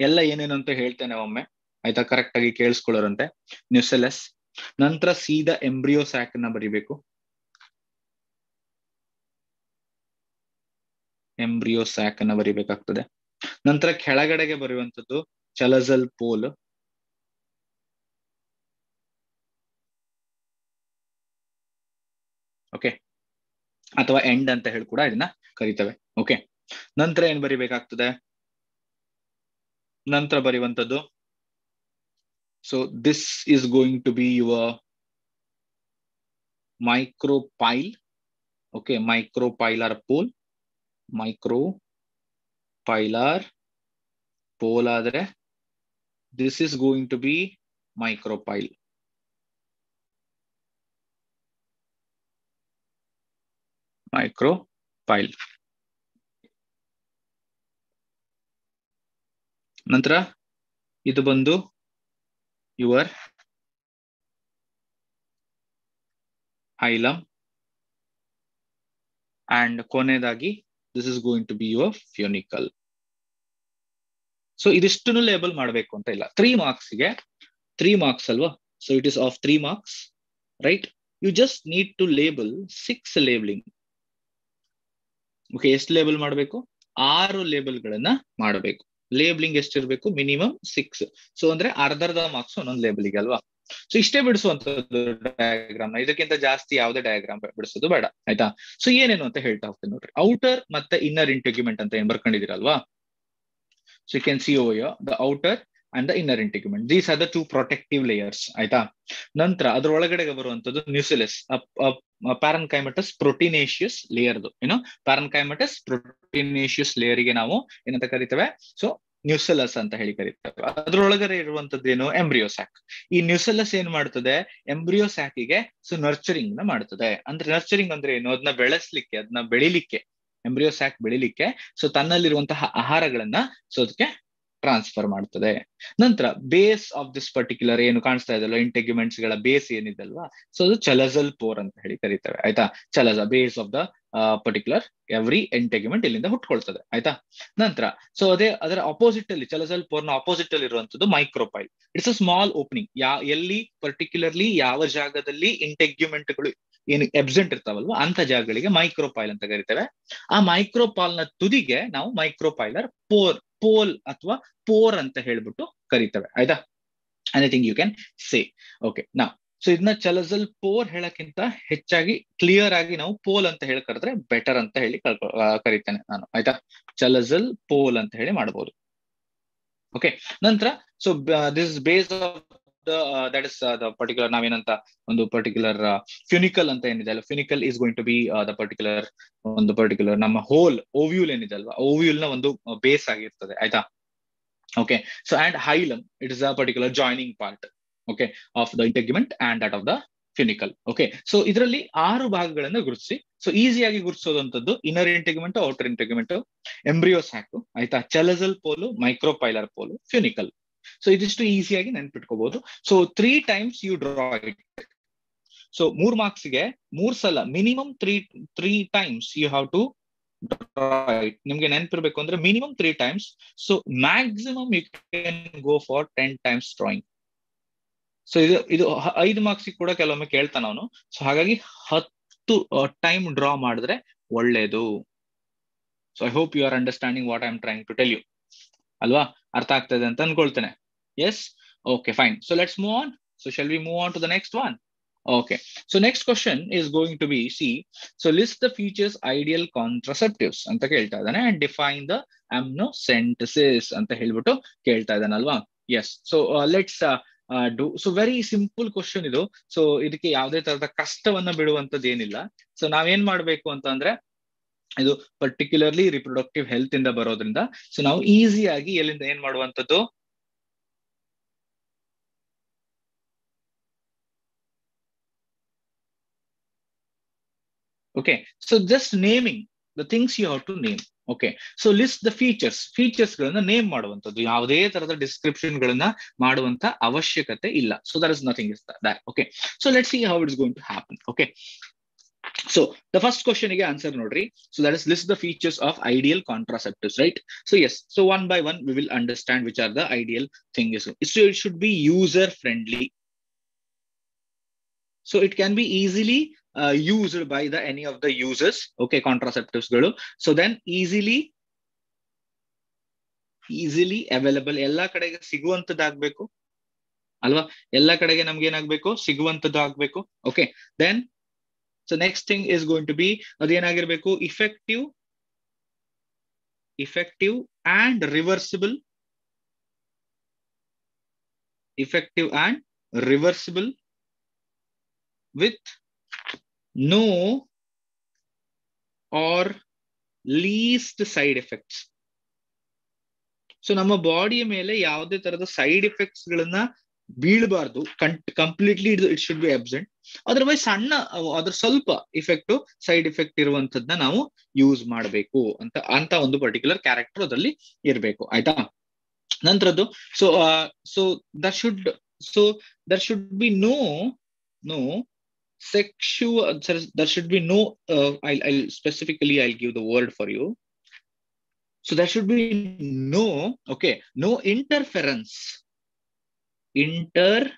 Speaker 1: ಎಲ್ಲ ಏನೇನು ಅಂತ ಹೇಳ್ತೇನೆ ಒಮ್ಮೆ. ಆಯ್ತಾ? ಕರೆಕ್ಟ್ ಆಗಿ ಕೇಳಿಸ್ಕೊಳ್ಳೋರಂತೆ. ನ್ಯೂಸೆಲೆಸ್ ನಂತರ ಸೀದಾ ಎಂಬ್ರಿಯೋ ಸ್ಯಾಕ್ನ ಬರಿಬೇಕು. ಎಂಬ್ರಿಯೋ ಸ್ಯಾಕ್ ಅನ್ನ ಬರಿಬೇಕಾಗ್ತದೆ. ನಂತರ ಕೆಳಗಡೆಗೆ ಬರುವಂತದ್ದು ಚಲಜಲ್ ಪೋಲ್. ಓಕೆ ಅಥವಾ ಎಂಡ್ ಅಂತ ಹೇಳಿ ಕೂಡ ಇದನ್ನ ಕರಿತವೆ. ಓಕೆ ನಂತರ ಏನ್ ಬರಿಬೇಕಾಗ್ತದೆ? ನಂತರ ಬರೆಯುವಂಥದ್ದು so this is going to be your micropyle okay micropylar pole micropylar pole ಆದ್ರೆ this is going to be micropyle micropyle ನಂತರ ಇದು ಬಂದು ಯುವರ್ ಹೈಲಮ್ ಅಂಡ್ ಕೊನೆಯದಾಗಿ this is going to be your funicle so ಇದಿಷ್ಟನ್ನು label ಮಾಡಬೇಕು ಅಂತ ಇಲ್ಲ. Three ಮಾರ್ಕ್ಸ್ಗೆ ತ್ರೀ ಮಾರ್ಕ್ಸ್ ಅಲ್ವಾ? So it is of three marks right you just need to label six labelling okay ಎಷ್ಟು ಲೇಬಲ್ ಮಾಡಬೇಕು? ಆರು ಲೇಬಲ್ಗಳನ್ನ ಮಾಡಬೇಕು. ಲೇಬಲಿಂಗ್ ಎಷ್ಟಿರ್ಬೇಕು? ಮಿನಿಮಮ್ ಸಿಕ್ಸ್ ಸೊ ಅಂದ್ರೆ ಅರ್ಧರ್ಧ ಅರ್ಧ ಮಾರ್ಕ್ಸ್ ಒಂದೊಂದು ಲೇಬಲ್ಗೆ ಅಲ್ವಾ? ಸೊ ಇಷ್ಟೇ ಬಿಡಿಸುವಂತದ್ದು ಡಯಾಗ್ರಾಮ್ ಇದಕ್ಕಿಂತ ಜಾಸ್ತಿ ಯಾವುದೇ ಡಯಾಗ್ರಾಮ್ ಬಿಡಿಸೋದು ಬೇಡ, ಆಯ್ತಾ? ಸೊ ಏನೇನು ಅಂತ ಹೇಳ್ತಾ ಹೋಗ್ತೇನೆ ನೋಡ್ರಿ. ಔಟರ್ ಮತ್ತೆ ಇನ್ನರ್ ಇಂಟಿಗ್ಯುಮೆಂಟ್ ಅಂತ ಏನ್ ಬರ್ಕೊಂಡಿದೀರಲ್ವಾ so you can see over the outer and the inner integument these are the two protective layers ಆಯ್ತಾ? ನಂತರ ಅದ್ರ ಒಳಗಡೆ ಬರುವಂತದ್ದು ನ್ಯೂಸಿಲೆಸ್ ಪ್ಯಾರನ್ಕೈಮಟಸ್ ಪ್ರೊಟಿನೇಷಿಯಸ್ ಲೇಯರ್ದು ಏನು? ಪ್ಯಾರನ್ಕೈಮಟಸ್ ಪ್ರೊಟಿನೇಷಿಯಸ್ ಲೇಯರ್ಗೆ ನಾವು ಏನಂತ ಕರಿತೇವೆ? ಸೊ ನ್ಯೂಸೆಲಸ್ ಅಂತ ಹೇಳಿ ಕರಿತೇವೆ. ಅದ್ರೊಳಗಡೆ ಇರುವಂತದ್ದು ಏನು? ಎಂಬ್ರಿಯೋಸ್ಯಾಕ್ ಈ ನ್ಯೂಸೆಲಸ್ ಏನ್ ಮಾಡ್ತದೆ? ಎಂಬ್ರಿಯೋಸ್ಯಾಕಿಗೆ ಸೊ ನರ್ಚರಿಂಗ್ನ ಮಾಡ್ತದೆ. ಅಂದ್ರೆ ನರ್ಚರಿಂಗ್ ಅಂದ್ರೆ ಏನು? ಅದನ್ನ ಬೆಳೆಸ್ಲಿಕ್ಕೆ ಅದನ್ನ ಬೆಳಿಲಿಕ್ಕೆ ಎಂಬ್ರಿಯೋಸ್ಯಾಕ್ ಬೆಳಿಲಿಕ್ಕೆ ಸೊ ತನ್ನಲ್ಲಿರುವಂತಹ ಆಹಾರಗಳನ್ನ ಸೊ ಅದಕ್ಕೆ ಟ್ರಾನ್ಸ್ಫರ್ ಮಾಡ್ತದೆ. ನಂತರ ಬೇಸ್ ಆಫ್ ದಿಸ್ ಪರ್ಟಿಕ್ಯುಲರ್ ಏನು ಕಾಣಿಸ್ತಾ ಇದಲ್ಲ ಇಂಟೆಗ್ಯುಮೆಂಟ್ಸ್ಗಳ ಬೇಸ್ ಏನಿದೆಲ್ವಾ ಸೊ ಅದು ಚಲಜಲ್ ಪೋರ್ ಅಂತ ಹೇಳಿ ಕರೀತಾರೆ ಆಯ್ತಾ? Chalaza base of the particular every integument ಇಲ್ಲಿಂದ ಹುಟ್ಕೊಳ್ತದೆ. ಆಯ್ತಾ? ನಂತರ ಸೊ ಅದೇ ಅದರ ಅಪೋಸಿಟ್ ಅಲ್ಲಿ ಚಲಜಲ್ ಪೋರ್ನ ಅಪೋಸಿಟ್ ಅಲ್ಲಿ ಇರುವಂತದ್ದು micropyle it's a small opening yeah, ಎಲ್ಲಿ ಪರ್ಟಿಕ್ಯುಲರ್ಲಿ ಯಾವ ಜಾಗದಲ್ಲಿ ಇಂಟೆಗ್ಯುಮೆಂಟ್ಗಳು ಏನು ಎಬ್ಸೆಂಟ್ ಇರ್ತಾವಲ್ವಾ, ಅಂತ ಜಾಗಗಳಿಗೆ ಮೈಕ್ರೋಪೈಲ್ ಅಂತ ಕರಿತೇವೆ. ಆ ಮೈಕ್ರೋಪಾಲ್ನ ತುದಿಗೆ ನಾವು ಮೈಕ್ರೋಪೈಲರ್ ಪೋರ್ ಪೋಲ್ ಅಥವಾ ಪೋರ್ ಅಂತ ಹೇಳ್ಬಿಟ್ಟು ಕರಿತವೆ. ಆಯ್ತಾ? Anything you can say okay ನಾ ಸೊ ಇದನ್ನ ಚಲಜಲ್ ಪೋರ್ ಹೇಳಕ್ಕಿಂತ ಹೆಚ್ಚಾಗಿ ಕ್ಲಿಯರ್ ಆಗಿ ನಾವು ಪೋಲ್ ಅಂತ ಹೇಳಿ ಕರೆದ್ರೆ ಬೆಟರ್ ಅಂತ ಹೇಳಿ ಕರಿತೇನೆ ನಾನು. ಆಯ್ತಾ? ಚಲಜಲ್ ಪೋಲ್ ಅಂತ ಹೇಳಿ ಮಾಡಬಹುದು ಓಕೆ ನಂತರ so this base that is the particular ನಾವೇನಂತ ಒಂದು ಪರ್ಟಿಕ್ಯುಲರ್ ಫ್ಯುನಿಕಲ್ ಅಂತ ಏನಿದೆ ಅಲ್ಲ funicle is going to be the particular ಒಂದು ಪರ್ಟಿಕ್ಯುಲರ್ ನಮ್ಮ ಹೋಲ್ ಓವ್ಯೂಲ್ ಏನಿದೆ ಅಲ್ವಾ ಓವ್ಯೂಲ್ನ ಒಂದು ಬೇಸ್ ಆಗಿರ್ತದೆ, ಆಯ್ತಾ? Okay so and hilum it is a particular joining part okay of the integument and that of the funicle okay so ಇದರಲ್ಲಿ ಆರು ಭಾಗಗಳನ್ನ ಗುರುತಿಸಿ ಸೊ ಈಸಿಯಾಗಿ ಗುರುತಿಸೋದಂತದ್ದು inner integument outer integument embryo sac ಆಯ್ತಾ? Chalazal pole micropylar pole funicle so ಇದಿಷ್ಟು ಈಸಿಯಾಗಿ ನೆನ್ಪಿಟ್ಕೋಬಹುದು so three times you draw it so ಮೂರ್ ಮಾರ್ಕ್ಸ್ಗೆ ಮೂರ್ ಸಲ minimum three three times you have to ನಿಮ್ಗೆ ನೆನ್ಪಿರ್ಬೇಕು ಅಂದ್ರೆ minimum three times so maximum you can go for ten times drawing so ಇದು ಇದು ಐದು ಮಾರ್ಕ್ಸ್ ಕೂಡ ಕೆಲವೊಮ್ಮೆ ಕೇಳ್ತಾನ ಅವನು. ಸೊ ಹಾಗಾಗಿ ಹತ್ತು ಟೈಮ್ ಡ್ರಾ ಮಾಡಿದ್ರೆ ಒಳ್ಳೇದು. So I hope you are understanding what I am trying to tell you ಅಲ್ವಾ? ಅರ್ಥ ಆಗ್ತದೆ ಅಂತ ಅನ್ಕೊಳ್ತೇನೆ. Yes okay fine so let's move on so shall we move on to the next one Okay. So, next question is going to be, see. So list the features ideal contraceptives. ಕೇಳ್ತಾ ಇದ್ದಾನೆ. And define the amniocentesis ಅಂತ ಹೇಳ್ಬಿಟ್ಟು ಕೇಳ್ತಾ ಇದ್ದಾನೆ ಅಲ್ವಾ? Yes so let's do so very simple question ಇದು. So ಇದಕ್ಕೆ ಯಾವುದೇ ತರದ ಕಷ್ಟವನ್ನ ಬಿಡುವಂತದ್ದು ಏನಿಲ್ಲ. ಸೊ ನಾವೇನ್ ಮಾಡ್ಬೇಕು ಅಂತ ಅಂದ್ರೆ, ಇದು ಪರ್ಟಿಕ್ಯುಲರ್ಲಿ ರಿಪ್ರೊಡಕ್ಟಿವ್ ಹೆಲ್ತ್ ಇಂದ ಬರೋದ್ರಿಂದ ಸೊ ನಾವು ಈಸಿಯಾಗಿ ಎಲ್ಲಿಂದ ಏನ್ ಮಾಡುವಂತದ್ದು Okay, so just naming the things you have to name. Okay so list the features features ಗಳನ್ನ ನೇಮ್ ಮಾಡುವಂತದ್ದು ಯಾವುದೇ ತರದ ಡಿಸ್ಕ್ರಿಪ್ಷನ್ ಗಳನ್ನ ಮಾಡುವಂತ ಅವಶ್ಯಕತೆ ಇಲ್ಲ. So there is nothing is that okay so let see how it's going to happen okay so the first ಕ್ವಶನ್ಗೆ answer ನೋಡ್ರಿ. So that is list the features of ideal contraceptives right so yes so one by one we will understand which are the ideal thing is so it should be user friendly so it can be easily uh, used by the any of the users okay contraceptives ಗಳು. So then easily easily available. ಎಲ್ಲಾ ಕಡೆಗೆ ಸಿಗುವಂತದ್ದಾಗ್ಬೇಕು. ಅಲ್ವಾ? ಎಲ್ಲಾ ಕಡೆಗೆ ನಮ್ಗೆ ಏನಾಗ್ಬೇಕು? ಸಿಗುವಂತದ್ದು ಆಗ್ಬೇಕು okay then so next thing is going to be ಅದೇನಾಗಿರ್ಬೇಕು? Effective effective and reversible effective and reversible with no or least side effects. So ನಮ್ಮ ಬಾಡಿಯ ಮೇಲೆ ಯಾವುದೇ ತರದ ಸೈಡ್ ಎಫೆಕ್ಟ್ಸ್ ಗಳನ್ನ ಬೀಳಬಾರ್ದು. Completely it should be absent otherwise ಸಣ್ಣ, ಅದ್ರ ಸ್ವಲ್ಪ effect side effect ಇರುವಂತದ್ನ ನಾವು ಯೂಸ್ ಮಾಡಬೇಕು ಅಂತ ಅಂತ ಒಂದು ಪರ್ಟಿಕ್ಯುಲರ್ ಕ್ಯಾರೆಕ್ಟರ್ ಅದರಲ್ಲಿ ಇರಬೇಕು. ಆಯ್ತಾ? ನಂತರದ್ದು so so there should so there should be no no sexual there should be no uh, I'll, I'll specifically i'll give the word for you. So there should be no okay no interference. Interference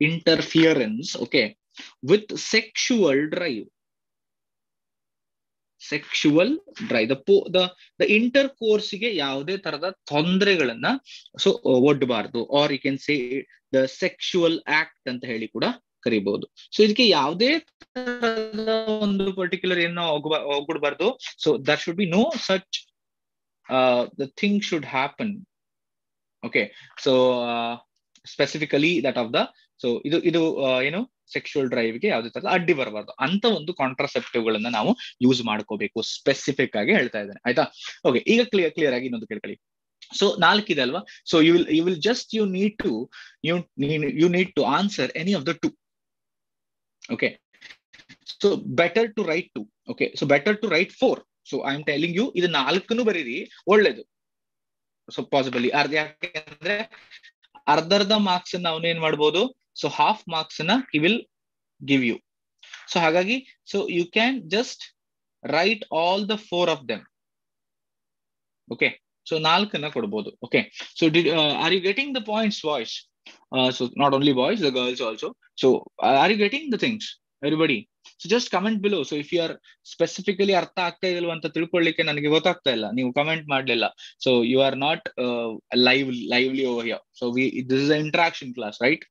Speaker 1: interference okay with sexual drive sexual drive the ಪೋ the the ಇಂಟರ್ ಕೋರ್ಸ್ಗೆ ಯಾವುದೇ ತರದ ತೊಂದರೆಗಳನ್ನ, so ಒಡ್ಬಾರ್ದು. Or you can say the sexual act ಅಂತ ಹೇಳಿ ಕೂಡ ಕರಿಬಹುದು. ಸೊ ಇದಕ್ಕೆ ಯಾವುದೇ ಒಂದು ಪರ್ಟಿಕ್ಯುಲರ್ ಏನೋ ಹೋಗ್ಬಿಡ್ಬಾರ್ದು. So there should be no such the thing should happen okay so specifically that of the so ಇದು ಇದು ಏನು? ಸೆಕ್ಷುವಲ್ ಡ್ರೈವ್ಗೆ ಯಾವುದೇ ತರ ಅಡ್ಡಿ ಬರಬಾರ್ದು. ಅಂತ ಒಂದು ಕಾಂಟ್ರಾಸೆಪ್ಟಿವ್ ಗಳನ್ನ ನಾವು ಯೂಸ್ ಮಾಡ್ಕೋಬೇಕು. ಸ್ಪೆಸಿಫಿಕ್ ಆಗಿ ಹೇಳ್ತಾ ಇದ್ದೇನೆ. ಆಯ್ತಾ? ಓಕೆ ಈಗ ಕ್ಲಿಯರ್ ಕ್ಲಿಯರ್ ಆಗಿ ಇನ್ನೊಂದು ಕೇಳ್ಕೊಳ್ಳಿ. ಸೊ ನಾಲ್ಕಿದೆ ಅಲ್ವಾ? So you will you will just you need to you you need to answer any of the two okay so better to write two okay so better to write four so I am telling you ಇದು ನಾಲ್ಕನ್ನು ಬರೀರಿ. ಒಳ್ಳೇದು. So possibly ಅರ್ಧ ಯಾಕೆಂದ್ರೆ ಅರ್ಧರ್ಧ marks ಅವನು ಏನ್ ಮಾಡ್ಬೋದು? So half ಮಾರ್ಕ್ಸ್ನ he will give you so ಹಾಗಾಗಿ so you can just write all the four of them okay so ನಾಲ್ಕನ್ನ ಕೊಡ್ಬೋದು okay so D are you getting the points voice so not only boys the girls also so are you getting the things everybody so just comment below so if you are specifically ಅರ್ಥ ಆಗ್ತಾ ಇದಲ್ವ ಅಂತ ತಿಳ್ಕೊಳ್ಳಿಕ್ಕೆ ನನಗೆ ಗೊತ್ತಾಗ್ತಾ ಇಲ್ಲ ನೀವು comment ಮಾಡ್ಲಿಲ್ಲ so you are not live lively over so we this is interaction class right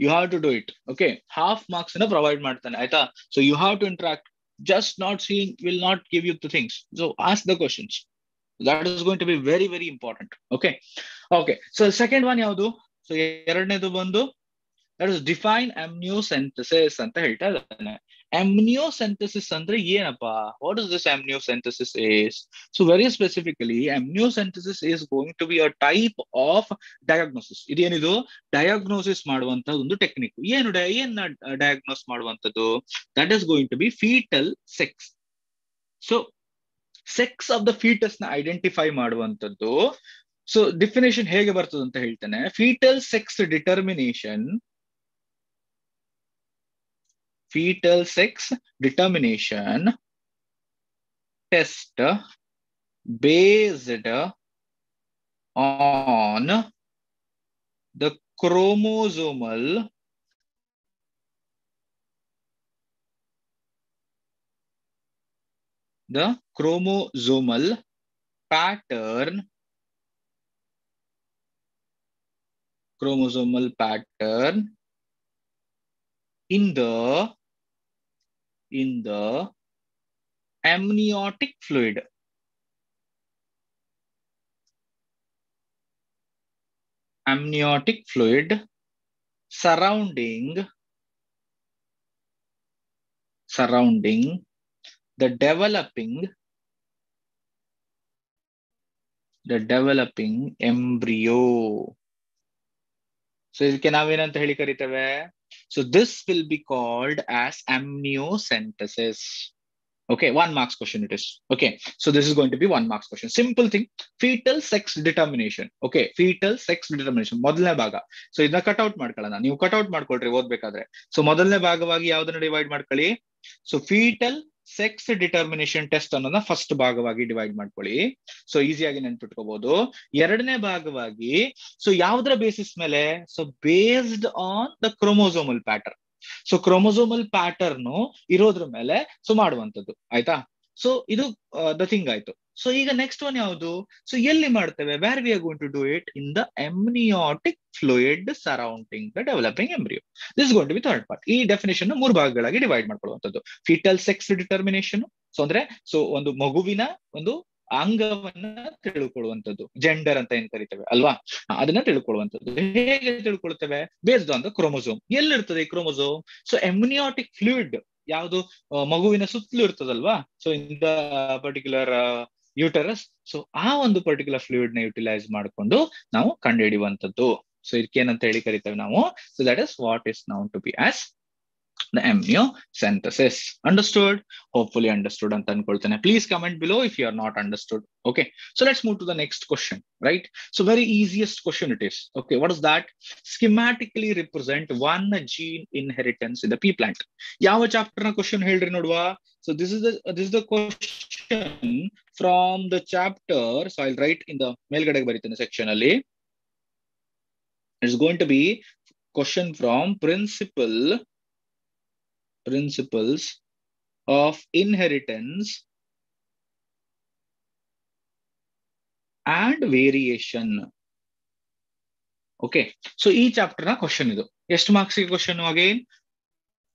Speaker 1: you have to do it okay half ಮಾರ್ಕ್ಸ್ನ provide ಮಾಡ್ತಾನೆ. ಆಯ್ತಾ? So you have to interact just not seeing will not give you the things so as the questions that is going to be very very important okay okay so second one ಯಾವುದು? So ಎರಡನೇದು ಬಂದು that is define amniocentesis ಅಂತ ಹೇಳ್ತಾ ಇದ್ದಾನೆ. Amniocentesis ಅಂದ್ರೆ ಏನಪ್ಪಾ? What is this amniocentesis is so very specifically amniocentesis is going to be a type of diagnosis ಇದೇನಿದು? Diagnosis ಮಾಡುವಂತ ಒಂದು ಟೆಕ್ನಿಕ್ ಏನು ಏನ್ ಡಯಾಗ್ನೋಸ್ ಮಾಡುವಂತದ್ದು that is going to be fetal sex so sex of the ಫೀಟಸ್ನ identify ಮಾಡುವಂತದ್ದು so definition ಹೇಗೆ ಬರ್ತದೆ ಅಂತ ಹೇಳ್ತೇನೆ. Fetal sex determination fetal sex determination test based on the chromosomal the chromosomal pattern chromosomal pattern in the in the amniotic fluid. Amniotic fluid surrounding surrounding the developing the developing embryo. So ಇದಕ್ಕೆ ನಾವೇನಂತ ಹೇಳಿ ಕರಿತೇವೆ So this will be called as amniocentesis Okay, one marks question it is. Okay, so this is going to be one marks question. Simple thing. Fetal sex determination. Okay, fetal sex determination. ಮೊದಲನೇ ಭಾಗ so ಇದನ್ನ cutout ಮಾಡ್ಕೊಳ್ಳೋಣ ನೀವು cutout ಮಾಡ್ಕೊಳ್ರಿ ಓದ್ಬೇಕಾದ್ರೆ so ಮೊದಲನೇ ಭಾಗವಾಗಿ ಯಾವ್ದನ್ನ divide ಮಾಡ್ಕೊಳ್ಳಿ so foetal sex determination test ಅನ್ನೋದನ್ನ ಫಸ್ಟ್ ಭಾಗವಾಗಿ ಡಿವೈಡ್ ಮಾಡ್ಕೊಳ್ಳಿ. ಸೊ ಈಸಿಯಾಗಿ ನೆನ್ಪಿಟ್ಕೋಬಹುದು ಎರಡನೇ ಭಾಗವಾಗಿ ಸೊ ಯಾವ್ದ್ರ ಬೇಸಿಸ್ ಮೇಲೆ? So based on the chromosomal pattern so chromosomal pattern ಇರೋದ್ರ ಮೇಲೆ ಸೊ ಮಾಡುವಂತದ್ದು ಆಯ್ತಾ? ಸೊ ಇದು ದ ಥಿಂಗ್ ಆಯ್ತು. ಸೊ ಈಗ ನೆಕ್ಸ್ಟ್ ಒನ್ ಯಾವುದು? ಸೊ ಎಲ್ಲಿ ಮಾಡ್ತೇವೆ? Where we are going to do it in the amniotic fluid surrounding the developing embryo this going to be third part ಈ ಡೆಫಿನೇಷನ್ ಮೂರು ಭಾಗಗಳಾಗಿ ಡಿವೈಡ್ ಮಾಡ್ಕೊಳ್ಳುವಂಥದ್ದು. ಫಿಟಲ್ ಸೆಕ್ಸ್ ಡಿಟರ್ಮಿನೇಷನ್ ಸೊ ಅಂದ್ರೆ so ಒಂದು ಮಗುವಿನ ಒಂದು ಅಂಗವನ್ನ ತಿಳ್ಕೊಳ್ಳುವಂಥದ್ದು. ಜೆಂಡರ್ ಅಂತ ಏನ್ ಕರಿತೇವೆ? ಅಲ್ವಾ? ಅದನ್ನ ತಿಳ್ಕೊಳ್ಳುವಂಥದ್ದು. ಹೇಗೆ ತಿಳ್ಕೊಳ್ತೇವೆ? ಬೇಸ್ಡ್ ಆನ್ ದ ಕ್ರೋಮೋಸೋಮ್ ಎಲ್ಲಿರ್ತದೆ ಈ ಕ್ರೋಮೋಸೋಮ್ ಸೊ ಎಮ್ನಿಯಾಟಿಕ್ ಫ್ಲೂಯಿಡ್ ಯಾವುದು? ಮಗುವಿನ ಸುತ್ತಲೂ ಇರ್ತದಲ್ವಾ? So in the particular uterus so ಆ ಒಂದು ಪರ್ಟಿಕ್ಯುಲರ್ ಫ್ಲೂಯಿಡ್ನ ಯುಟಿಲೈಸ್ ಮಾಡಿಕೊಂಡು ನಾವು ಕಂಡುಹಿಡಿಯುವಂತದ್ದು ಸೊ ಇದಕ್ಕೆ ಏನಂತ ಹೇಳಿ ಕರಿತೇವೆ ನಾವು so that is what is known to be as the amniocentesis understood hopefully understood ಅಂತ ಅನ್ಕೊಳ್ತೇನೆ please comment below if you are not understood okay so let's move to the next question right so very easiest question it is okay what is that schematically represent one gene inheritance in the pea plant ಯಾವ ಚಾಪ್ಟರ್ನ question ಹೇಳ್ರಿ ನೋಡುವ so this is the this is the question from the chapter so i'll write in the ಮೇಲ್ಗಡೆಗೆ ಬರೀತೇನೆ section ಅಲ್ಲಿ it's going to be question from principle principles of inheritance and variation okay so ಈ ಚಾಪ್ಟರ್ನ question ಇದು ಎಷ್ಟು marks question again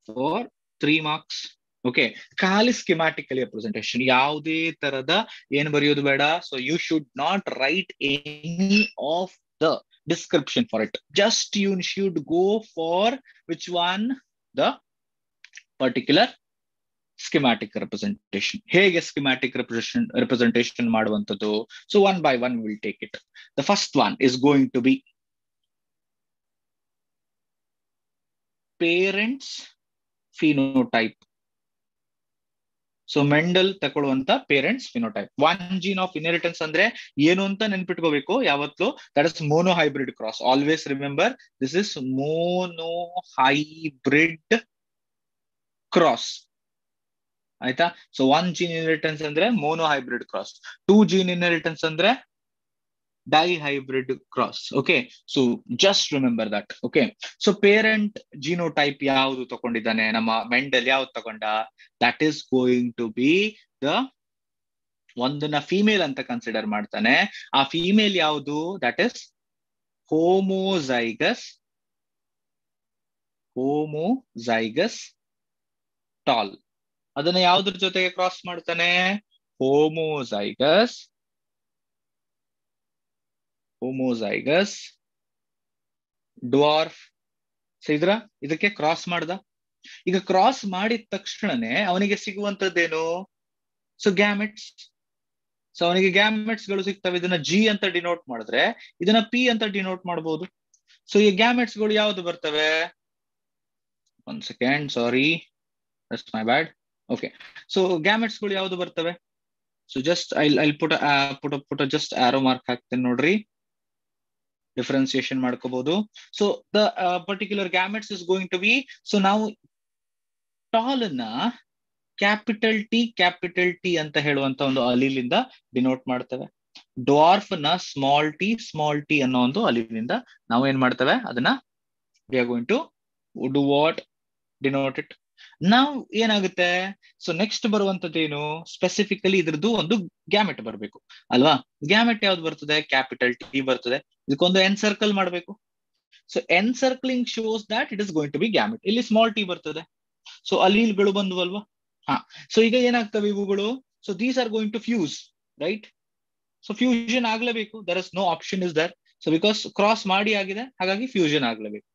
Speaker 1: for three marks okay ಖಾಲಿ schematically representation ಯಾವುದೇ ತರದ ಏನ್ ಬರೆಯೋದು ಬೇಡ. So you should not write any of the description for it just you should go for which one the particular schematic representation ಹೇಗೆ schematic representation representation ಮಾಡುವಂಥದ್ದು? So one by one will take it the first one is going to be parents phenotype so Mendel ತಗೊಳ್ಳುವಂತ parents phenotype one gene of inheritance ಅಂದ್ರೆ ಏನು ಅಂತ ನೆನ್ಪಿಟ್ಕೋಬೇಕು? ಯಾವತ್ತು? That is monohybrid cross always remember this is monohybrid cross ಆಯ್ತಾ? So one gene inheritance ಅಂದ್ರೆ monohybrid cross two gene inheritance ಅಂದ್ರೆ hybrid cross okay so just remember that okay so parent genotype ಯಾವುದು ತಗೊಂಡಿದ್ದಾನೆ? ನಮ್ಮ ಮೆಂಡಲ್ ಯಾವ್ದು ತಗೊಂಡ? That is going to be the ಒಂದನ್ನ female ಅಂತ ಕನ್ಸಿಡರ್ ಮಾಡ್ತಾನೆ. ಆ ಫೀಮೇಲ್ ಯಾವುದು? That is homozygous homozygous tall ಅದನ್ನ ಯಾವ್ದ್ರ ಜೊತೆಗೆ ಕ್ರಾಸ್ ಮಾಡ್ತಾನೆ? ಹೋಮೋಸೈಗಸ್ ಹೋಮೋಸೈಗಸ್ ಡ್ವಾರ್ಫ್ ಇದ್ರ, ಇದಕ್ಕೆ ಕ್ರಾಸ್ ಮಾಡ್ದ. ಈಗ ಕ್ರಾಸ್ ಮಾಡಿದ ತಕ್ಷಣನೇ ಅವನಿಗೆ ಸಿಗುವಂತದ್ದೇನು ಸೊ ಗ್ಯಾಮೆಟ್ಸ್ ಸೊ ಅವನಿಗೆ ಗ್ಯಾಮೆಟ್ಸ್ಗಳು ಸಿಗ್ತವೆ. ಇದನ್ನ ಜಿ ಅಂತ ಡಿನೋಟ್ ಮಾಡಿದ್ರೆ, ಇದನ್ನ ಪಿ ಅಂತ ಡಿನೋಟ್ ಮಾಡ್ಬೋದು. ಸೊ ಈ ಗ್ಯಾಮೆಟ್ಸ್ಗಳು ಯಾವ್ದು ಬರ್ತವೆ? ಒಂದ್ second sorry my bad okay so ಗ್ಯಾಮೆಟ್ಸ್ಗಳು ಯಾವ್ದು ಬರ್ತವೆ? ಸೊ ಜಸ್ಟ್ ಐ ಐ ಪುಟ ಪುಟ ಪುಟ ಜಸ್ಟ್ ಆರೋ ಮಾರ್ಕ್ ಹಾಕ್ತೇನೆ ನೋಡ್ರಿ. ಡಿಫ್ರೆನ್ಸಿಯೇಷನ್ ಮಾಡ್ಕೋಬಹುದು so the particular gametes is going to be so ನಾವು ಟಾಲ್ ಅನ್ನ ಕ್ಯಾಪಿಟಲ್ ಟಿ ಕ್ಯಾಪಿಟಲ್ ಟಿ ಅಂತ ಹೇಳುವಂತ ಒಂದು ಅಲಿಲಿಂದ ಡಿನೋಟ್ ಮಾಡ್ತೇವೆ. ಡ್ವಾರ್ಫ್ನ ಸ್ಮಾಲ್ ಟಿ ಸ್ಮಾಲ್ ಟಿ ಅನ್ನೋ ಒಂದು ಅಲಿಲಿಂದ ನಾವು ಏನ್ ಮಾಡ್ತೇವೆ? ಅದನ್ನ we are going to do what denote it ನಾವು ಏನಾಗುತ್ತೆ? ಸೊ ನೆಕ್ಸ್ಟ್ ಬರುವಂತದ್ದು ಏನು ಸ್ಪೆಸಿಫಿಕಲಿ ಇದ್ರದ್ದು ಒಂದು ಗ್ಯಾಮೆಟ್ ಬರಬೇಕು. ಅಲ್ವಾ? ಗ್ಯಾಮೆಟ್ ಯಾವ್ದು ಬರ್ತದೆ? ಕ್ಯಾಪಿಟಲ್ ಟಿ ಬರ್ತದೆ. ಇದಕ್ಕೊಂದು ಎನ್ ಸರ್ಕಲ್ ಮಾಡಬೇಕು. So encircling shows that it is going to be gamete ಇಲ್ಲಿ ಸ್ಮಾಲ್ ಟಿ ಬರ್ತದೆ. ಸೊ ಅಲೀಲ್ಗಳು ಬಂದ್ವಲ್ವಾ? ಹಾ. ಸೊ ಈಗ ಏನಾಗ್ತವೆ ಇವುಗಳು? So these are going to fuse right so fusion ಆಗ್ಲೇಬೇಕು. There is no option is there so because cross ಮಾಡಿ ಆಗಿದೆ, ಹಾಗಾಗಿ ಫ್ಯೂಷನ್ ಆಗ್ಲೇಬೇಕು.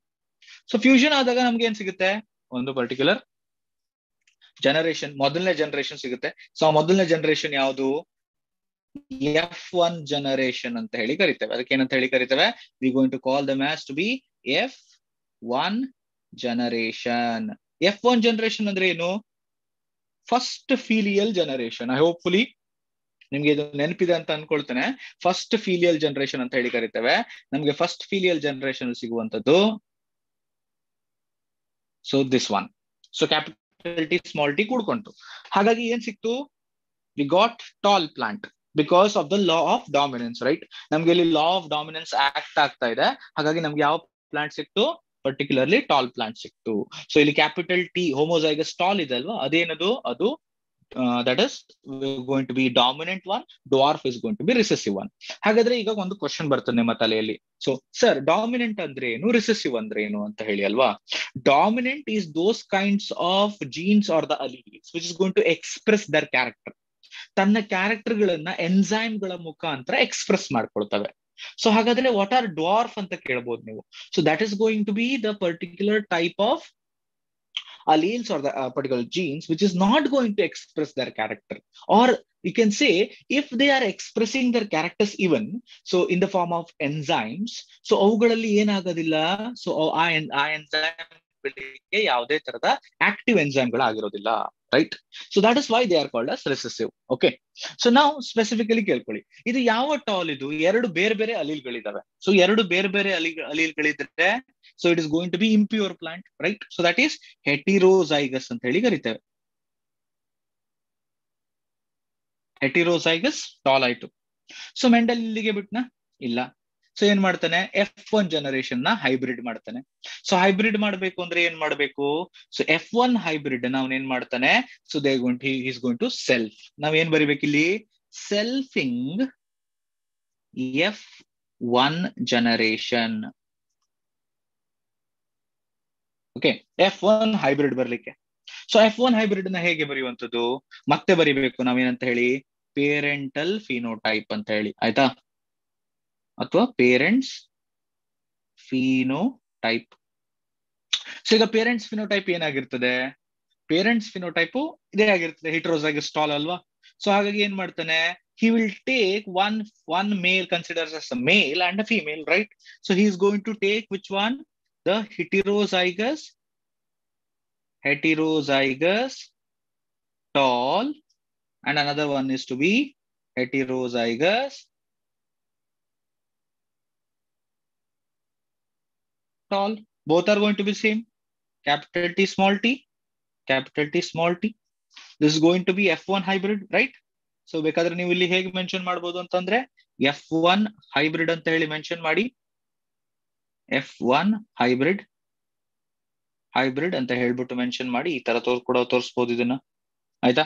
Speaker 1: ಸೊ ಫ್ಯೂಷನ್ ಆದಾಗ ನಮ್ಗೆ ಏನ್ ಸಿಗುತ್ತೆ? ಒಂದು ಪರ್ಟಿಕ್ಯುಲರ್ ಜನರೇಷನ್ ಮೊದಲನೇ ಜನರೇಷನ್ ಸಿಗುತ್ತೆ. ಸೊ ಆ ಮೊದಲನೇ ಜನರೇಷನ್ ಯಾವುದು? ಎಫ್ ಒನ್ ಜನರೇಷನ್ ಅಂತ ಹೇಳಿ ಕರಿತೇವೆ. ಅದಕ್ಕೆ ಏನಂತ ಹೇಳಿ ಕರಿತೇವೆ? We going to call the match to be F one generation F one generation ಅಂದ್ರೆ ಏನು? First filial generation I hopefully ನಿಮ್ಗೆ ಇದು ನೆನಪಿದೆ ಅಂತ ಅನ್ಕೊಳ್ತೇನೆ. ಫಸ್ಟ್ ಫೀಲಿಯಲ್ ಜನರೇಷನ್ ಅಂತ ಹೇಳಿ ಕರಿತೇವೆ. ನಮ್ಗೆ first filial generation ಸಿಗುವಂತದ್ದು so this one so capital T small T ಕೂಡ್ಕೊಂಡು ಹಾಗಾಗಿ ಏನ್ ಸಿಕ್ತು? We got tall plant because of the law of dominance right ನಮ್ಗೆ ಇಲ್ಲಿ ಲಾ ಆಫ್ ಡಾಮಿನೆನ್ಸ್ ಆಕ್ಟ್ ಆಗ್ತಾ ಇದೆ. ಹಾಗಾಗಿ ನಮ್ಗೆ ಯಾವ ಪ್ಲಾಂಟ್ ಸಿಕ್ತು? ಪರ್ಟಿಕ್ಯುಲರ್ಲಿ ಟಾಲ್ ಪ್ಲಾಂಟ್ ಸಿಕ್ತು. ಸೊ ಇಲ್ಲಿ ಕ್ಯಾಪಿಟಲ್ ಟಿ ಹೋಮೋಸೈಗಸ್ ಟಾಲ್ ಇದೆ ಅಲ್ವಾ? ಅದೇನದು? ಅದು that is going to be dominant one dwarf is going to be recessive one ಹಾಗಾದ್ರೆ ಈಗ ಒಂದು ಕ್ವಶನ್ ಬರ್ತದೆ ನಿಮ್ಮ ತಲೆಯಲ್ಲಿ. ಸೊ ಸರ್ ಡಾಮಿನೆಂಟ್ ಅಂದ್ರೆ ಏನು ರಿಸೆಸಿವ್ ಅಂದ್ರೆ ಏನು ಅಂತ ಹೇಳಿ ಅಲ್ವಾ? Dominant is those kinds of genes are the alleles which is going to express their character ತನ್ನ ಕ್ಯಾರೆಕ್ಟರ್ ಗಳನ್ನ ಎನ್ಸೈಮ್ಗಳ ಮುಖಾಂತರ ಎಕ್ಸ್ಪ್ರೆಸ್ ಮಾಡ್ಕೊಳ್ತವೆ. ಸೊ ಹಾಗಾದ್ರೆ ವಾಟ್ ಆರ್ ಡ್ವಾರ್ಫ್ ಅಂತ ಕೇಳ್ಬೋದು ನೀವು? So that is going to be the particular type of alleles or the uh, particular genes which is not going to express their character or you can say if they are expressing their characters even so in the form of enzymes so ಅವುಗಳಲ್ಲಿ ಏನಾಗೋದಿಲ್ಲ so ಆ ಆ enzyme ಗಳಿಗೆ ಯಾವುದೇ ತರದ active enzyme ಗಳಾಗಿರೋದಿಲ್ಲ right so that is why they are called as recessive okay so ನಾವು specifically ಕೇಳ್ಕೊಳ್ಳಿ ಇದು ಯಾವ ಟಾಲ್ ಇದು ಎರಡು ಬೇರೆ ಬೇರೆ ಅಲೀಲ್ಗಳಿದಾವೆ ಸೊ ಎರಡು ಬೇರೆ ಬೇರೆ ಅಲಿ ಅಲೀಲ್ಗಳಿದ್ರೆ so it is going to be impure plant right so that is heterozygous ಅಂತ ಹೇಳಿ ಕರಿತೇವೆ. ಹೆಟಿರೋಸೈಗಸ್ ಟಾಲ್ ಆಯ್ತು. ಸೊ ಮೆಂಡಲ್ ಇಲ್ಲಿಗೆ ಬಿಟ್ನ? ಇಲ್ಲ. ಸೊ ಏನ್ ಮಾಡ್ತಾನೆ? ಎಫ್ ಒನ್ ಜನರೇಷನ್ನ ಹೈಬ್ರಿಡ್ ಮಾಡ್ತಾನೆ. ಸೊ ಹೈಬ್ರಿಡ್ ಮಾಡ್ಬೇಕು ಅಂದ್ರೆ ಏನ್ ಮಾಡ್ಬೇಕು? ಸೊ ಎಫ್ ಒನ್ ಹೈಬ್ರಿಡ್ ನಾವ್ ಏನ್ ಮಾಡ್ತಾನೆ? So the point is going to self ನಾವ್ ಏನ್ ಬರಿಬೇಕು ಇಲ್ಲಿ selfing F one generation okay F one hybrid ಬರ್ಲಿಕ್ಕೆ. ಸೊ ಎಫ್ ಒನ್ ಹೈಬ್ರಿಡ್ನ ಹೇಗೆ ಬರೆಯುವಂಥದ್ದು? ಮತ್ತೆ ಬರಿಬೇಕು ನಾವೇನಂತ ಹೇಳಿ? ಪೇರೆಂಟಲ್ ಫಿನೋಟೈಪ್ ಅಂತ ಹೇಳಿ. ಆಯ್ತಾ? ಅಥವಾ ಪೇರೆಂಟ್ಸ್ ಫಿನೋಟೈಪ್ ಸೊ ಈಗ ಪೇರೆಂಟ್ಸ್ ಫಿನೋಟೈಪ್ ಏನಾಗಿರ್ತದೆ? ಪೇರೆಂಟ್ಸ್ ಫಿನೋಟೈಪ್ ಇದೇ ಆಗಿರ್ತದೆ. ಹಿಟ್ರೋಸಾಗಿ ಸ್ಟಾಲ್ ಅಲ್ವಾ? ಸೊ ಹಾಗಾಗಿ ಏನ್ ಮಾಡ್ತಾನೆ? He will take one one male considers as a male and a female, right? So, he is going to take which one? the heterozygous heterozygous tall and another one is to be heterozygous tall both are going to be same capital T small t capital T small t this is going to be f1 hybrid right so ಬೇಕಾದ್ರೆ ನೀವು ಇಲ್ಲಿ ಹೇಗೆ mention ಮಾಡ್ಬೋದು ಅಂತಂದ್ರೆ F one hybrid ಅಂತ ಹೇಳಿ mention ಮಾಡಿ F one hybrid hybrid ಅಂತ ಹೇಳ್ಬಿಟ್ಟು ಮೆನ್ಷನ್ ಮಾಡಿ ಈ ತರ ತೋರ್, ಕೂಡ ತೋರಿಸಬಹುದು ಇದನ್ನ. ಆಯ್ತಾ?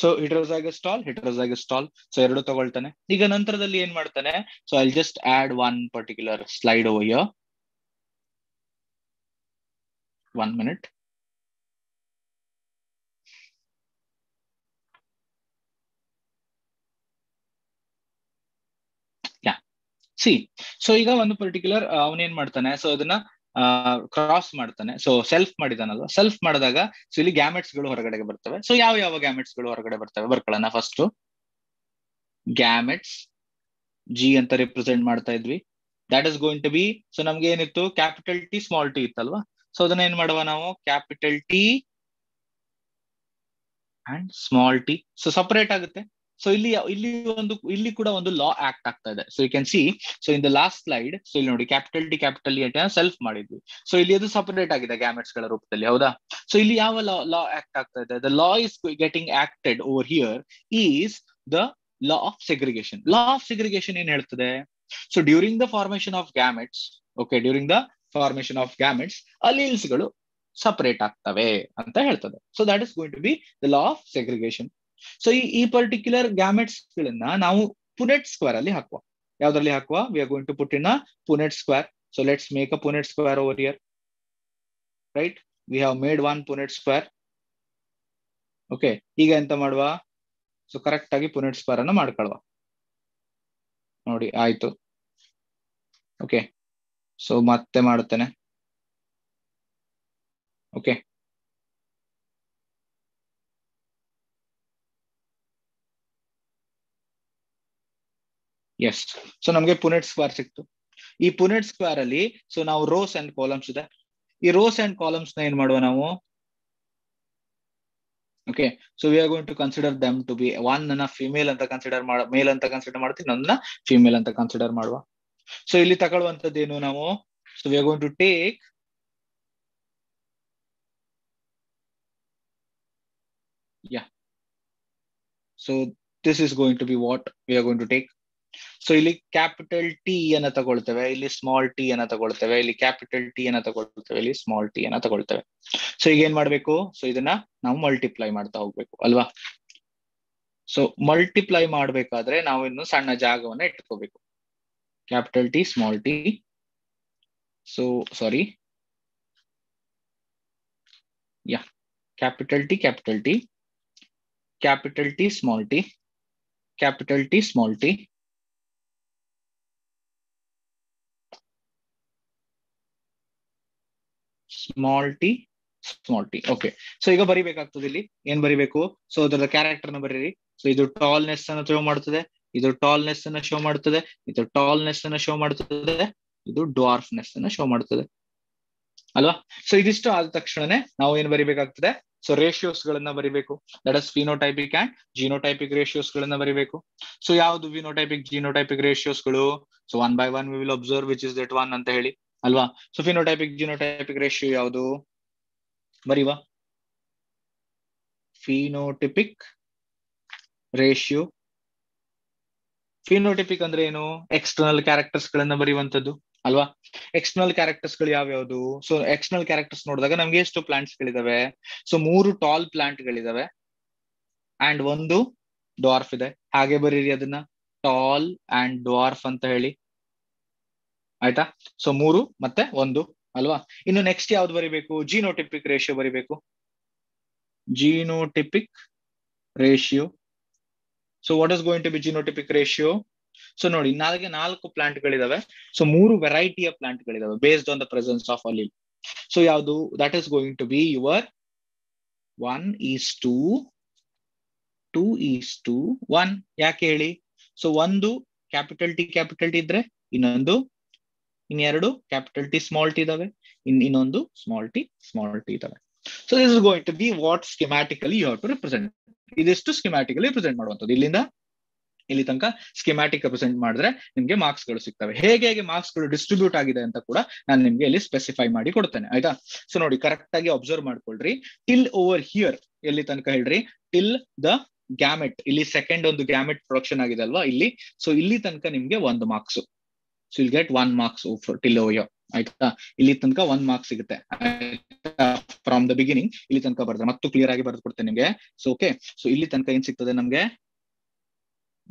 Speaker 1: ಸೊ ಹಿಟ್ರೋಸಾಗಸ್ಟಾಲ್ ಹಿಟ್ರೋಸಾಗಸ್ಟಾಲ್ ಸೊ ಎರಡು ತಗೊಳ್ತಾನೆ. ಈಗ ನಂತರದಲ್ಲಿ ಏನ್ ಮಾಡ್ತಾನೆ? So I just add one particular slide over one minute see. So ಈಗ ಒಂದು ಪರ್ಟಿಕ್ಯುಲರ್ ಅವನೇನ್ ಮಾಡ್ತಾನೆ? ಸೊ ಅದನ್ನ ಕ್ರಾಸ್ ಮಾಡ್ತಾನೆ. ಸೊ ಸೆಲ್ಫ್ ಮಾಡಿದಾನಲ್ವಾ? ಸೆಲ್ಫ್ ಮಾಡಿದಾಗ ಸೊ ಇಲ್ಲಿ ಗ್ಯಾಮೆಟ್ಸ್ಗಳು ಹೊರಗಡೆಗೆ ಬರ್ತವೆ. ಸೊ ಯಾವ ಯಾವ ಗ್ಯಾಮೆಟ್ಸ್ಗಳು ಹೊರಗಡೆ ಬರ್ತವೆ? ಬರ್ಕೊಳ್ಳೋಣ ಫಸ್ಟ್ ಗ್ಯಾಮೆಟ್ಸ್ ಜಿ ಅಂತ ರಿಪ್ರೆಸೆಂಟ್ ಮಾಡ್ತಾ ಇದ್ವಿ. That is going to be so ನಮ್ಗೆ ಏನಿತ್ತು? ಕ್ಯಾಪಿಟಲ್ ಟಿ ಸ್ಮಾಲ್ ಟಿ ಇತ್ತಲ್ವಾ? ಸೊ ಅದನ್ನ ಏನ್ ಮಾಡುವ ನಾವು? Capital T and small T so separate ಆಗುತ್ತೆ. ಸೊ ಇಲ್ಲಿ ಇಲ್ಲಿ ಒಂದು, ಇಲ್ಲಿ ಕೂಡ ಒಂದು ಲಾ ಆಕ್ಟ್ ಆಗ್ತಾ ಇದೆ. So you can see so in the last slide so ಇಲ್ಲಿ ನೋಡಿ ಕ್ಯಾಪಿಟಲ್ ಟಿ ಕ್ಯಾಪಿಟಲ್ ಸೆಲ್ಫ್ ಮಾಡಿದ್ವಿ. ಸೊ ಇಲ್ಲಿ ಅದು ಸಪರೇಟ್ ಆಗಿದೆ ಗ್ಯಾಮೆಟ್ಸ್ಗಳ ರೂಪದಲ್ಲಿ, ಹೌದಾ? ಸೊ ಇಲ್ಲಿ ಯಾವ ಲಾ ಲಾ ಆಕ್ಟ್ ಆಗ್ತಾ ಇದೆ? The law is getting acted over here is the law of segregation law of segregation ಏನ್ ಹೇಳ್ತದೆ? So during the formation of gametes okay during the formation of gametes ಅಲೀಲ್ಸ್ಗಳು separate ಆಗ್ತವೆ ಅಂತ ಹೇಳ್ತದೆ. So that is going to be the law of segregation so ಈ ಈ particular gametes ಗಳನ್ನ ನಾವು Punnett square ಅಲ್ಲಿ ಹಾಕುವ. ಯಾವ್ದ್ರಲ್ಲಿ ಹಾಕುವ? We are going to put in Punnett square so let's make a Punnett square over here right we have made one Punnett square okay ಈಗ ಎಂತ ಮಾಡುವ? ಸೊ ಕರೆಕ್ಟ್ ಆಗಿ ಪುನೆಟ್ ಸ್ಕ್ವೇರ್ ಅನ್ನ ಮಾಡ್ಕೊಳ್ವ. ನೋಡಿ, ಆಯ್ತು. ಓಕೆ ಸೊ ಮತ್ತೆ ಮಾಡುತ್ತೇನೆ. ಓಕೆ ಎಸ್ ಸೊ ನಮ್ಗೆ ಪುನೆಟ್ ಸ್ಕ್ವೇರ್ ಸಿಕ್ತು. ಈ ಪುನೆಟ್ ಸ್ಕ್ವೇರ್ ಅಲ್ಲಿ ಸೊ ನಾವು ರೋಸ್ ಅಂಡ್ ಕಾಲಮ್ಸ್ ಇದೆ. ಈ ರೋಸ್ ಅಂಡ್ ಕಾಲಮ್ಸ್ನ ಏನ್ ಮಾಡುವ ನಾವು? Okay so we are going to consider them to be one ನನ್ನ ಫಿಮೇಲ್ ಅಂತ ಕನ್ಸಿಡರ್ ಮಾಡ ಮೇಲ್ ಅಂತ ಕನ್ಸಿಡರ್ ಮಾಡ್ತೀವಿ ನನ್ನ ಫಿಮೇಲ್ ಅಂತ ಕನ್ಸಿಡರ್ ಮಾಡುವ. ಸೊ ಇಲ್ಲಿ ತಗೊಳ್ಳುವಂತದ್ದೇನು ನಾವು? So we are going to take ya so this is going to be what we are going to take. So ಇಲ್ಲಿ ಕ್ಯಾಪಿಟಲ್ ಟಿ ಅನ್ನ ತಗೊಳ್ತೇವೆ, ಇಲ್ಲಿ ಸ್ಮಾಲ್ ಟಿ ಅನ್ನ ತಗೊಳ್ತೇವೆ, ಇಲ್ಲಿ ಕ್ಯಾಪಿಟಲ್ ಟಿ ಅನ್ನ ತಗೊಳ್ತೇವೆ, ಇಲ್ಲಿ ಸ್ಮಾಲ್ ಟಿ ಅನ್ನ ತಗೊಳ್ತೇವೆ. ಸೊ ಈಗ ಏನ್ ಮಾಡ್ಬೇಕು? ಸೊ ಇದನ್ನ ನಾವು ಮಲ್ಟಿಪ್ಲೈ ಮಾಡ್ತಾ ಹೋಗ್ಬೇಕು, ಅಲ್ವಾ? ಸೊ ಮಲ್ಟಿಪ್ಲೈ ಮಾಡ್ಬೇಕಾದ್ರೆ ನಾವು ಇನ್ನು ಸಣ್ಣ ಜಾಗವನ್ನ ಇಟ್ಕೋಬೇಕು. Capital T small T so sorry ya capital T capital T capital T small T capital T small t. Small T small T okay so ಈಗ ಬರಿಬೇಕಾಗ್ತದೆ ಇಲ್ಲಿ. ಏನ್ ಬರಿಬೇಕು? ಸೊ ಅದರ ಕ್ಯಾರೆಕ್ಟರ್ನ ಬರೀರಿ. ಸೊ ಇದು ಟಾಲ್ನೆಸ್ ಅನ್ನ ಶೋ ಮಾಡ್ತದೆ. ಇದು ಟಾಲ್ನೆಸ್ ಅನ್ನ ಶೋ ಮಾಡ್ತದೆ. ಇದು ಟಾಲ್ನೆಸ್ ಅನ್ನ ಶೋ ಮಾಡ್ತದೆ. ಇದು ಡಾರ್ಫ್ನೆಸ್ ಅನ್ನ ಶೋ ಮಾಡ್ತದೆ. ಅಲ್ವಾ? ಸೊ ಇದಿಷ್ಟು ಆದ ತಕ್ಷಣನೇ ನಾವು ಏನ್ ಬರಿಬೇಕಾಗ್ತದೆ? ಸೊ ರೇಷಿಯೋಸ್ ಗಳನ್ನ ಬರಿಬೇಕು. That is phenotypic and genotypic ratios ಗಳನ್ನ ಬರಿಬೇಕು. ಸೊ ಯಾವ್ದು phenotypic genotypic ರೇಷಿಯೋಸ್ಗಳು? So one by one we will observe which is that one ಅಂತ ಹೇಳಿ. ಅಲ್ವಾ? ಸೊ ಫಿನೋಟೈಪಿಕ್ ಜಿನೋಟೈಪಿಕ್ ರೇಷಿಯೋ ಯಾವುದು? ಬರೀವಾ? ಫಿನೋಟಿಪಿಕ್ ರೇಷಿಯೋ ಫಿನೋಟಿಪಿಕ್ ಅಂದ್ರೆ ಏನು? ಎಕ್ಸ್ಟರ್ನಲ್ ಕ್ಯಾರೆಕ್ಟರ್ಸ್ ಗಳನ್ನ ಬರೆಯುವಂತದ್ದು ಅಲ್ವಾ? ಎಕ್ಸ್ಟರ್ನಲ್ ಕ್ಯಾರೆಕ್ಟರ್ಸ್ಗಳು ಯಾವ್ಯಾವ್ದು? ಸೊ ಎಕ್ಸ್ಟರ್ನಲ್ ಕ್ಯಾರೆಕ್ಟರ್ಸ್ ನೋಡಿದಾಗ ನಮ್ಗೆ ಎಷ್ಟು ಪ್ಲಾಂಟ್ಸ್ ಗಳಿದಾವೆ? ಸೊ ಮೂರು ಟಾಲ್ ಪ್ಲಾಂಟ್ ಗಳಿದಾವೆ. ಅಂಡ್ ಒಂದು ಡಾರ್ಫ್ ಇದೆ. ಹಾಗೆ ಬರೀರಿ ಅದನ್ನ. ಟಾಲ್ ಅಂಡ್ ಡಾರ್ಫ್ ಅಂತ ಹೇಳಿ. ಆಯ್ತಾ? ಸೊ ಮೂರು ಮತ್ತೆ ಒಂದು, ಅಲ್ವಾ? ಇನ್ನು ನೆಕ್ಸ್ಟ್ ಯಾವ್ದು ಬರಿಬೇಕು? ಜೀನೋಟಿಪಿಕ್ ರೇಷಿಯೋ ಬರಿಬೇಕು. Genotypic ratio so what is going to be genotypic ratio so ನೋಡಿ, ನಾಲ್ಗೆ ನಾಲ್ಕು ಪ್ಲಾಂಟ್ ಗಳಿದಾವೆ ಸೊ ಮೂರು ವೆರೈಟಿಯ ಪ್ಲಾಂಟ್ ಗಳಿದಾವೆ based on the presence of ಅಲ್ಲಿ ಸೊ ಯಾವುದು? That is going to be your one is to two is to one ಯಾಕೆ ಹೇಳಿ? ಸೊ ಒಂದು ಕ್ಯಾಪಿಟಲ್ ಟಿ ಕ್ಯಾಪಿಟಲ್ ಟಿ ಇದ್ರೆ ಇನ್ನೊಂದು ಇನ್ನೆರಡು ಕ್ಯಾಪಿಟಲ್ ಟಿ ಸ್ಮಾಲ್ ಟಿ ಇದಾವೆ. ಇನ್, ಇನ್ನೊಂದು ಸ್ಮಾಲ್ ಟಿ ಸ್ಮಾಲ್ ಟಿ ಇದಾವೆ. So this is going to be what schematically you have to represent ಇದಿಷ್ಟು ಸ್ಕಿಮ್ಯಾಟಿಕಲಿ ಪ್ರೆಸೆಂಟ್ ಮಾಡುವಂಥದ್ದು. ಇಲ್ಲಿಂದ ಇಲ್ಲಿ ತನಕ ಸ್ಕಿಮ್ಯಾಟಿಕ್ ಪ್ರೆಸೆಂಟ್ ಮಾಡಿದ್ರೆ ನಿಮ್ಗೆ ಮಾರ್ಕ್ಸ್ಗಳು ಸಿಗ್ತವೆ. ಹೇಗೆ ಹೇಗೆ ಮಾರ್ಕ್ಸ್ಗಳು ಡಿಸ್ಟ್ರಿಬ್ಯೂಟ್ ಆಗಿದೆ ಅಂತ ಕೂಡ ನಾನು ನಿಮ್ಗೆ ಇಲ್ಲಿ ಸ್ಪೆಸಿಫೈ ಮಾಡಿ ಕೊಡ್ತೇನೆ. ಆಯ್ತಾ? ಸೊ ನೋಡಿ ಕರೆಕ್ಟ್ ಆಗಿ ಅಬ್ಸರ್ವ್ ಮಾಡ್ಕೊಳ್ರಿ. ಟಿಲ್ ಓವರ್ ಹಿಯರ್ ಎಲ್ಲಿ ತನಕ ಹೇಳ್ರಿ? ಟಿಲ್ ದ ಗ್ಯಾಮೆಟ್ ಇಲ್ಲಿ ಸೆಕೆಂಡ್ ಒಂದು ಗ್ಯಾಮೆಟ್ ಪ್ರೊಡಕ್ಷನ್ ಆಗಿದೆ ಅಲ್ವಾ? ಇಲ್ಲಿ. ಸೊ ಇಲ್ಲಿ ತನಕ ನಿಮ್ಗೆ ಒಂದು marks so I'll get one marks till over ಆಯ್ತಾ? ಇಲ್ಲಿ ತನಕ ಒನ್ ಮಾರ್ಕ್ಸ್ ಸಿಗುತ್ತೆ ಫ್ರಮ್ ದ ಬಿಗಿನಿಂಗ್ ಇಲ್ಲಿ ತನಕ ಬರ್ತದೆ ಮತ್ತು ಕ್ಲಿಯರ್ ಆಗಿ ಬರೆದು ಕೊಡ್ತೇನೆ ನಿಮ್ಗೆ. ಸೊ ಓಕೆ ಸೊ ಇಲ್ಲಿ ತನಕ ಏನ್ ಸಿಗ್ತದೆ ನಮ್ಗೆ?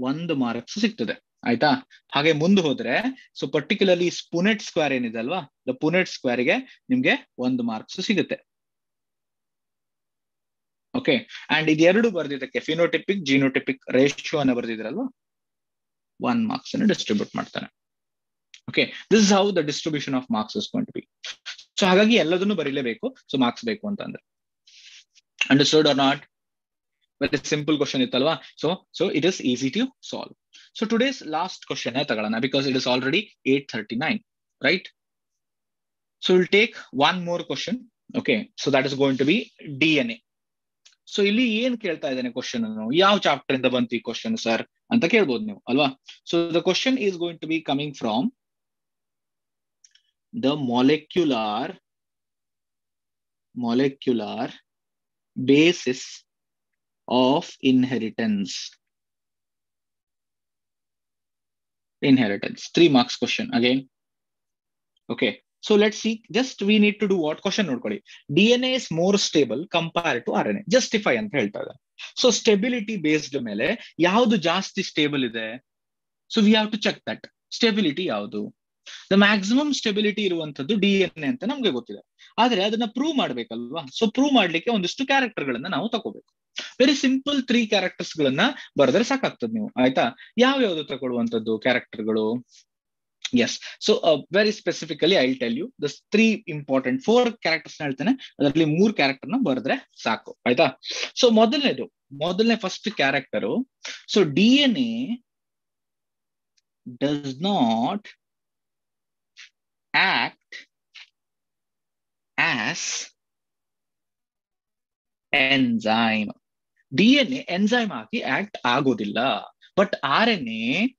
Speaker 1: ಒಂದು ಮಾರ್ಕ್ಸ್ ಸಿಗ್ತದೆ, ಆಯ್ತಾ? ಹಾಗೆ ಮುಂದೆ ಹೋದ್ರೆ ಸೊ ಪರ್ಟಿಕ್ಯುಲರ್ಲಿ ಪುನೆಟ್ ಸ್ಕ್ವೇರ್ ಏನಿದೆ ಅಲ್ವಾ? ದ ಪುನೆಟ್ ಸ್ಕ್ವೇರ್ಗೆ ನಿಮ್ಗೆ ಒಂದು ಮಾರ್ಕ್ಸ್ ಸಿಗುತ್ತೆ. ಓಕೆ ಅಂಡ್ ಇದೆರಡು ಬರ್ದಿದ್ದಕ್ಕೆ ಫಿನೋಟಿಪಿಕ್ ಜಿನೋಟಿಪಿಕ್ ರೇಷಿಯೋ ಅನ್ನ ಬರ್ದಿದ್ರಲ್ವಾ? ಒನ್ ಮಾರ್ಕ್ಸ್ ಅನ್ನು ಡಿಸ್ಟ್ರಿಬ್ಯೂಟ್ ಮಾಡ್ತಾನೆ. Okay this is how the distribution of marks is going to be so ಹಾಗಾಗಿ ಎಲ್ಲದನ್ನು ಬರೀಲೇಬೇಕು. ಸೊ ಮಾರ್ಕ್ಸ್ ಬೇಕು ಅಂತಂದ್ರೆ. Understood or not very simple question ಇತ್ತಲ್ವಾ? So so it is easy to solve so today's last question ತಗೊಳ್ಳೋಣ because it is already eight thirty nine right so will take one more question okay so that is going to be D N A so ಇಲ್ಲಿ ಏನ್ ಕೇಳ್ತಾ ಇದ್ದೇನೆ question ಯಾವ chapter ಇಂದ ಬಂತು ಈ question sir ಅಂತ ಕೇಳ್ಬೋದು ನೀವು, ಅಲ್ವಾ? So the question is going to be coming from The molecular molecular basis of inheritance. Inheritance. Three marks question again. Okay. So let's see. Just we need to do what question ನೋಡ್ಕೊಳ್ಳಿ DNA is more stable compared to RNA. Justify ಅಂತ ಹೇಳ್ತಾ ಇದ್ದಾರೆ. So stability based ಮೇಲೆ ಯಾವುದು ಜಾಸ್ತಿ stable ಇದೆ so we have to check that stability ಯಾವುದು the maximum stability ಇರುವಂತದ್ದು ಡಿ ಎನ್ ಎ ಅಂತ ನಮ್ಗೆ ಗೊತ್ತಿದೆ. ಆದ್ರೆ ಅದನ್ನ ಪ್ರೂವ್ ಮಾಡ್ಬೇಕಲ್ವಾ? ಸೊ ಪ್ರೂವ್ ಮಾಡ್ಲಿಕ್ಕೆ ಒಂದಿಷ್ಟು ಕ್ಯಾರೆಕ್ಟರ್ ಗಳನ್ನ ನಾವು ತಗೋಬೇಕು. ವೆರಿ ಸಿಂಪಲ್ ತ್ರೀ ಕ್ಯಾರೆಕ್ಟರ್ಸ್ ಗಳನ್ನ ಬರೆದ್ರೆ ಸಾಕಾಗ್ತದೆ ನೀವು. ಆಯ್ತಾ? ಯಾವ ಯಾವ್ದು ತಗೊಳ್ಳುವಂತದ್ದು ಕ್ಯಾರೆಕ್ಟರ್ಗಳು yes so very specifically I tell you the three important four characters ಹೇಳ್ತೇನೆ. ಅದರಲ್ಲಿ ಮೂರ್ ಕ್ಯಾರೆಕ್ಟರ್ನ ಬರೆದ್ರೆ ಸಾಕು. ಆಯ್ತಾ? ಸೊ ಮೊದಲನೇದು, ಮೊದಲನೇ first character so D N A does not act as enzyme. R N A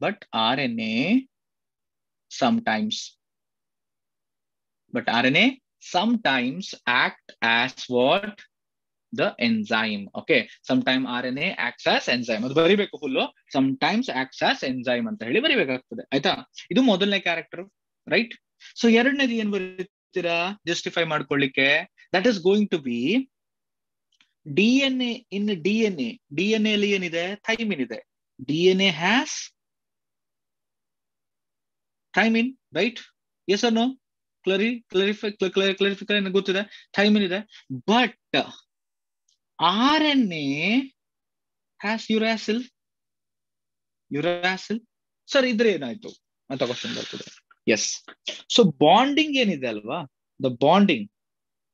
Speaker 1: but R N A sometimes but R N A sometimes. Act as what? The enzyme. Okay. Sometime RNA acts as enzyme. sometimes acts as enzyme ಅಂತ ಹೇಳಿ ಬರಿಬೇಕಾಗ್ತದೆ. ಆಯ್ತಾ? ಇದು right so ಎರಡನೇದು ಏನ್ ಬರೀತೀರಾ? Justify ಮಾಡ್ಕೊಳ್ಳಿಕ್ಕೆ. That is going to be D N A in D N A D N ಎಲ್ಲಿ ಏನಿದೆ? ಥೈಮಿನ್ ಇದೆ. D N A has thymine right yes no clari clarify clarifier ಗೊತ್ತಿದೆ? ಥೈಮಿನ್ ಇದೆ. But R N A has uracil uracil sir, ಇದ್ರೆ ಏನಾಯ್ತು? ಅಂತ question ಬರ್ತದೆ. S so bonding ಏನಿದೆ ಅಲ್ವಾ? The bonding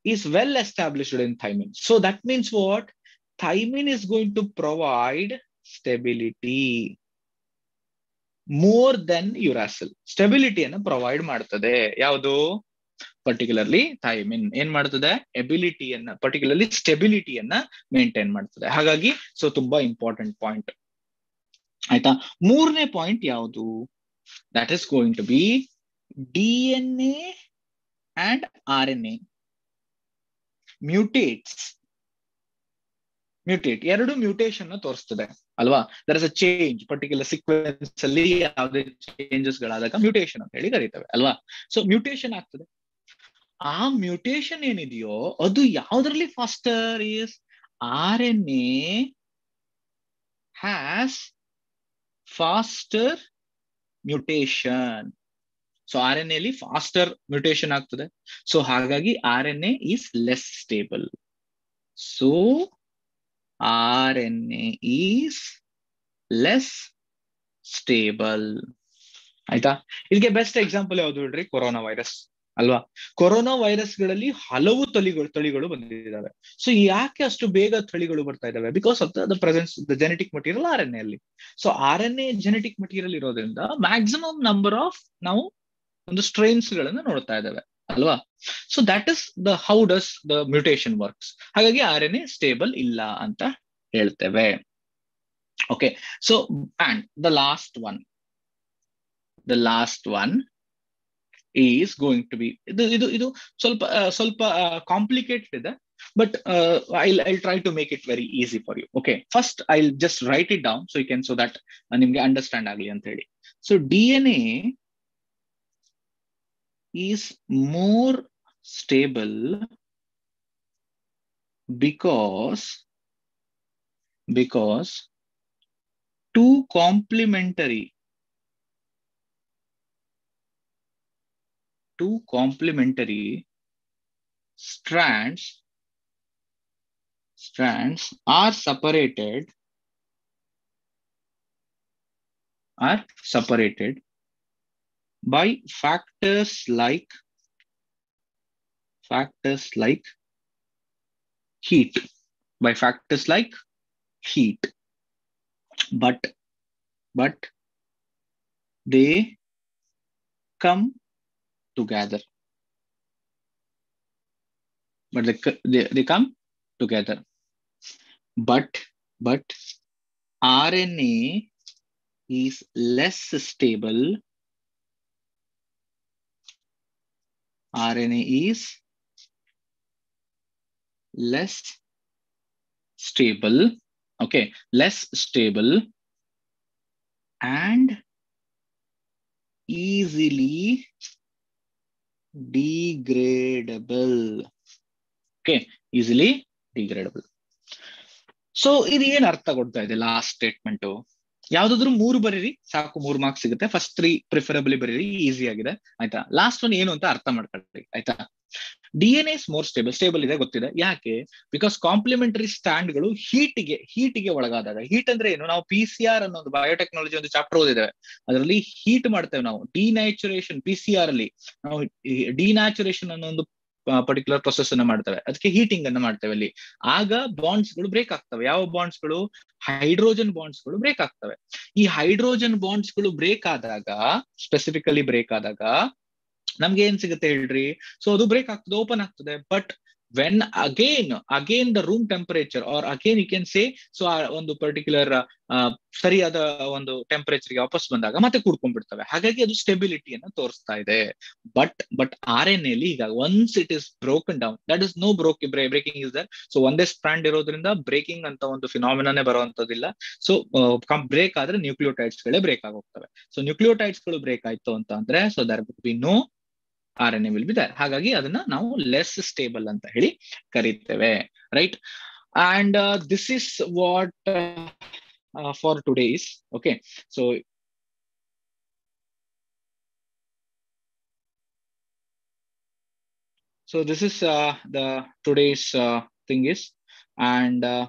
Speaker 1: is well established in thymine so that means what thymine is going to provide stability more then uracil ಸ್ಟೆಬಿಲಿಟಿಯನ್ನು provide ಮಾಡ್ತದೆ. ಯಾವುದು? Particularly thymine ಏನ್ ಮಾಡ್ತದೆ? ಎಬಿಲಿಟಿಯನ್ನ ಪರ್ಟಿಕ್ಯುಲರ್ಲಿ ಸ್ಟೆಬಿಲಿಟಿಯನ್ನ ಮೇಂಟೈನ್ ಮಾಡ್ತದೆ. ಹಾಗಾಗಿ ಸೊ ತುಂಬಾ ಇಂಪಾರ್ಟೆಂಟ್ ಪಾಯಿಂಟ್ ಆಯ್ತಾ? ಮೂರನೇ ಪಾಯಿಂಟ್ ಯಾವುದು? That is going to be D and RNA mutates. Mutate ಎರಡು ಮ್ಯೂಟೇಶನ್ ತೋರಿಸ್ತದೆ, ಅಲ್ವಾ? There is a change particular sequence ಅಲ್ಲಿ ಯಾವುದೇ ಚೇಂಜಸ್ ಗಳಾದಾಗ ಮ್ಯೂಟೇಶನ್ ಅಂತ ಹೇಳಿ ಕರೀತೇವೆ, ಅಲ್ವಾ? ಸೊ ಮ್ಯೂಟೇಶನ್ ಆಗ್ತದೆ. ಆ ಮ್ಯೂಟೇಶನ್ ಏನಿದೆಯೋ, ಅದು ಯಾವ್ದ್ರಲ್ಲಿ faster is R N A has faster mutation so R N ಎಲ್ಲಿ ಫಾಸ್ಟರ್ ಮ್ಯೂಟೇಶನ್ ಆಗ್ತದೆ. ಸೊ ಹಾಗಾಗಿ R N A is less stable so R N A is less stable ಆಯ್ತಾ? ಇದಕ್ಕೆ ಬೆಸ್ಟ್ ಎಕ್ಸಾಂಪಲ್ ಯಾವ್ದು ಹೇಳ್ರಿ? ಕೊರೋನಾ ವೈರಸ್ ಅಲ್ವಾ? Corona ವೈರಸ್ಗಳಲ್ಲಿ ಹಲವು ತಳಿಗಳು ತಳಿಗಳು ಬಂದಿದ್ದಾವೆ. ಸೊ ಯಾಕೆ ಅಷ್ಟು ಬೇಗ ತಳಿಗಳು ಬರ್ತಾ ಇದಾವೆ because of the presence the genetic material R N ಎಲ್ಲಿ so R N A genetic material ಇರೋದ್ರಿಂದ ಮ್ಯಾಕ್ಸಿಮಮ್ ನಂಬರ್ ಆಫ್ ನಾವು ಒಂದು ಸ್ಟ್ರೈನ್ಸ್ ಗಳನ್ನ ನೋಡ್ತಾ ಇದ್ದಾವೆ, ಅಲ್ವಾ? So that is the how does the mutation works ಹಾಗಾಗಿ ಆರ್ ಎನ್ ಎ ಸ್ಟೇಬಲ್ ಇಲ್ಲ ಅಂತ ಹೇಳ್ತೇವೆ. Okay so and the last one the last one is going to be ಇದು ಇದು ಇದು ಸ್ವಲ್ಪ ಸ್ವಲ್ಪ ಕಾಂಪ್ಲಿಕೇಟೆಡ್ ಇದೆ but I I try to make it very easy for you okay first I just write it down so you can so that ನಿಮ್ಗೆ understand ಆಗಲಿ ಅಂತ ಹೇಳಿ. So D N A is more stable because because two complementary two complementary strands strands are separated are separated by factors like factors like heat. By factors like heat. But but they come together. But they, they, they come together. But but rna is less stable RNA is less stable, okay, less stable and easily degradable. Okay, easily degradable. So ಇದು ಏನ್ ಅರ್ಥ ಕೊಡ್ತಾ ಇದೆ last statement ಯಾವ್ದಾದ್ರು ಮೂರು ಬರೀರಿ, ಸಾಕು ಮೂರು ಮಾರ್ಕ್ಸ್ ಸಿಗುತ್ತೆ. ಫಸ್ಟ್ ತ್ರೀ ಪ್ರಿಫರಬಲಿ ಬರೀರಿ ಈಸಿ ಆಗಿದೆ. ಆಯ್ತಾ? ಲಾಸ್ಟ್ ಒನ್ ಏನು ಅಂತ ಅರ್ಥ ಮಾಡ್ಕೊಳ್ರಿ ಆಯ್ತಾ? D N is more stable stable ಇದೆ, ಗೊತ್ತಿದೆ. ಯಾಕೆ? ಬಿಕಾಸ್ ಕಾಂಪ್ಲಿಮೆಂಟರಿ ಸ್ಟ್ಯಾಂಡ್ಗಳು ಹೀಟ್ಗೆ ಒಳಗಾದಾಗ ಹೀಟ್ ಅಂದ್ರೆ ಏನು? ನಾವು ಪಿ ಸಿ ಆರ್ ಅನ್ನೋ ಒಂದು ಬಯೋಟೆಕ್ನಾಲಜಿ ಒಂದು ಚಾಪ್ಟರ್ ಓದಿದ್ದೇವೆ. ಅದರಲ್ಲಿ ಹೀಟ್ ಮಾಡ್ತೇವೆ ನಾವು. ಡಿನ್ಯಾಚುರೇಷನ್ ಪಿ ಸಿ ಆರ್ ಅಲ್ಲಿ. ನಾವು ಡಿನ್ಯಾಚುರೇಷನ್ ಅನ್ನೋ ಒಂದು ಪರ್ಟಿಕ್ಯುಲರ್ ಪ್ರೊಸೆಸ್ ಅನ್ನ ಮಾಡ್ತವೆ. ಅದಕ್ಕೆ ಹೀಟಿಂಗ್ ಅನ್ನ ಮಾಡ್ತೇವೆ ಅಲ್ಲಿ. ಆಗ ಬಾಂಡ್ಸ್ಗಳು ಬ್ರೇಕ್ ಆಗ್ತವೆ. ಯಾವ ಬಾಂಡ್ಸ್ಗಳು? ಹೈಡ್ರೋಜನ್ ಬಾಂಡ್ಸ್ಗಳು ಬ್ರೇಕ್ ಆಗ್ತವೆ. ಈ ಹೈಡ್ರೋಜನ್ ಬಾಂಡ್ಸ್ಗಳು ಬ್ರೇಕ್ ಆದಾಗ ಸ್ಪೆಸಿಫಿಕಲಿ ಬ್ರೇಕ್ ಆದಾಗ, ನಮ್ಗೆ ಏನ್ ಸಿಗುತ್ತೆ ಹೇಳ್ರಿ? ಸೊ ಅದು ಬ್ರೇಕ್ ಆಗ್ತದೆ ಓಪನ್ ಆಗ್ತದೆ. But when again again the room temperature or again you can say so ಆ ಒಂದು ಪರ್ಟಿಕ್ಯುಲರ್ ಸರಿಯಾದ ಒಂದು ಟೆಂಪರೇಚರ್ಗೆ ವಾಪಸ್ ಬಂದಾಗ ಮತ್ತೆ ಕೂಡ್ಕೊಂಡ್ಬಿಡ್ತವೆ. ಹಾಗಾಗಿ ಅದು ಸ್ಟೆಬಿಲಿಟಿಯನ್ನು ತೋರಿಸ್ತಾ ಇದೆ. ಬಟ್ ಬಟ್ ಆರ್ ಎನ್ ಎಲ್ಲಿ ಈಗ once it is broken down that is no broke breaking is there so ಒಂದೇ ಸ್ಟ್ರಾಂಡ್ ಇರೋದ್ರಿಂದ ಬ್ರೇಕಿಂಗ್ ಅಂತ ಒಂದು ಫಿನಾಮಿನೇ ಬರುವಂತದಿಲ್ಲ. ಸೊ ಬ್ರೇಕ್ ಆದ್ರೆ ನ್ಯೂಕ್ಲಿಯೋಟೈಡ್ಸ್ ಗಳೇ ಬ್ರೇಕ್ ಆಗೋಗ್ತವೆ. ಸೊ ನ್ಯೂಕ್ಲಿಯೋಟೈಡ್ಸ್ಗಳು ಬ್ರೇಕ್ ಆಯ್ತು ಅಂತ ಅಂದ್ರೆ so there be no R N A will be there ಹಾಗಾಗಿ ಅದನ್ನ ನಾವು ಲೆಸ್ ಸ್ಟೇಬಲ್ ಅಂತ ಹೇಳಿ ಕರೀತೇವೆ right and this is what for today's okay so so this is uh, the today's uh, thing is and uh,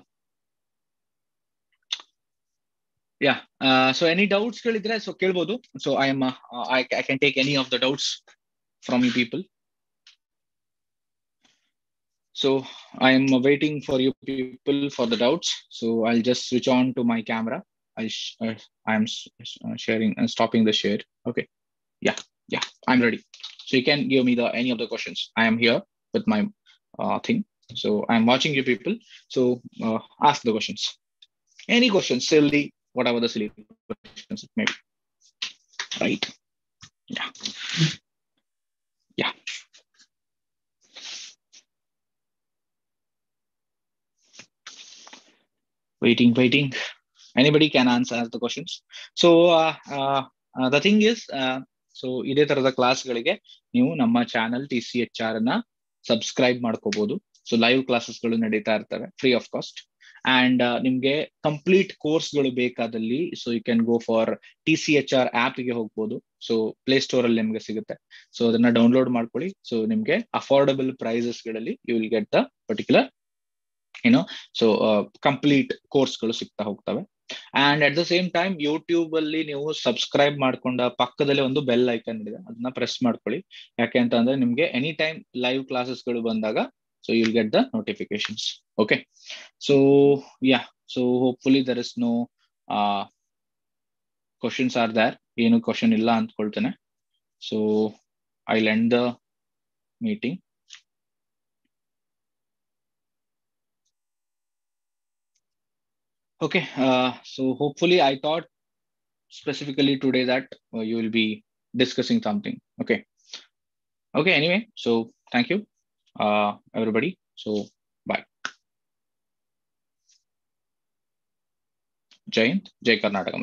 Speaker 1: yeah uh, so any doubts ಗಳಿದ್ರೆ so ಕೇಳ್ಬೋದು so i am uh, I, I can take any of the doubts from you people. So i am waiting for you people for the doubts. So i'll just switch on to my camera. I uh, i'm sharing and stopping the share. Okay. Yeah yeah i'm ready. So you can give me the any of the questions. I am here with my uh, thing. So i'm watching you people. So uh, ask the questions. Any questions? Silly whatever the silly questions it may be. Right? Yeah waiting waiting. Anybody can answer the questions. So uh, uh, uh, the thing is uh, so ಇದೇ ತರದ ಕ್ಲಾಸ್ಗಳಿಗೆ ನೀವು ನಮ್ಮ channel T C H ಆರ್ನ subscribe ಮಾಡ್ಕೋಬಹುದು so live ಕ್ಲಾಸಸ್ಗಳು ನಡೀತಾ ಇರ್ತವೆ ಫ್ರೀ ಆಫ್ ಕಾಸ್ಟ್ ಅಂಡ್ ನಿಮ್ಗೆ ಕಂಪ್ಲೀಟ್ ಕೋರ್ಸ್ಗಳು ಬೇಕಾದಲ್ಲಿ so you can go for T C H ಆರ್ಗೆ ಹೋಗ್ಬೋದು. ಸೊ ಪ್ಲೇ ಸ್ಟೋರ್ ಅಲ್ಲಿ ನಿಮ್ಗೆ ಸಿಗುತ್ತೆ. ಸೊ ಅದನ್ನ ಡೌನ್ಲೋಡ್ ಮಾಡ್ಕೊಳ್ಳಿ. ಸೊ ನಿಮ್ಗೆ affordable ಪ್ರೈಸಸ್ಗಳಲ್ಲಿ you will get the particular ಏನೋ ಸೊ ಕಂಪ್ಲೀಟ್ ಕೋರ್ಸ್ಗಳು ಸಿಗ್ತಾ ಹೋಗ್ತವೆ. And at the same time YouTube ಅಲ್ಲಿ ನೀವು ಸಬ್ಸ್ಕ್ರೈಬ್ ಮಾಡ್ಕೊಂಡ ಪಕ್ಕದಲ್ಲೇ ಒಂದು ಬೆಲ್ ಐಕನ್ ಇದೆ. ಅದನ್ನ ಪ್ರೆಸ್ ಮಾಡ್ಕೊಳ್ಳಿ. ಯಾಕೆ ಅಂತ ಅಂದ್ರೆ ನಿಮ್ಗೆ ಎನಿ ಟೈಮ್ ಲೈವ್ ಕ್ಲಾಸಸ್ಗಳು ಬಂದಾಗ so you'll get the notifications okay so ya so hopefully there is no questions are there ಏನು ಕ್ವಶನ್ ಇಲ್ಲ ಅಂದ್ಕೊಳ್ತೇನೆ. So I end the meeting okay uh, so hopefully i thought specifically today that uh, you will be discussing something. Okay. Okay anyway so thank you uh, everybody. So bye. Jai jai karnataka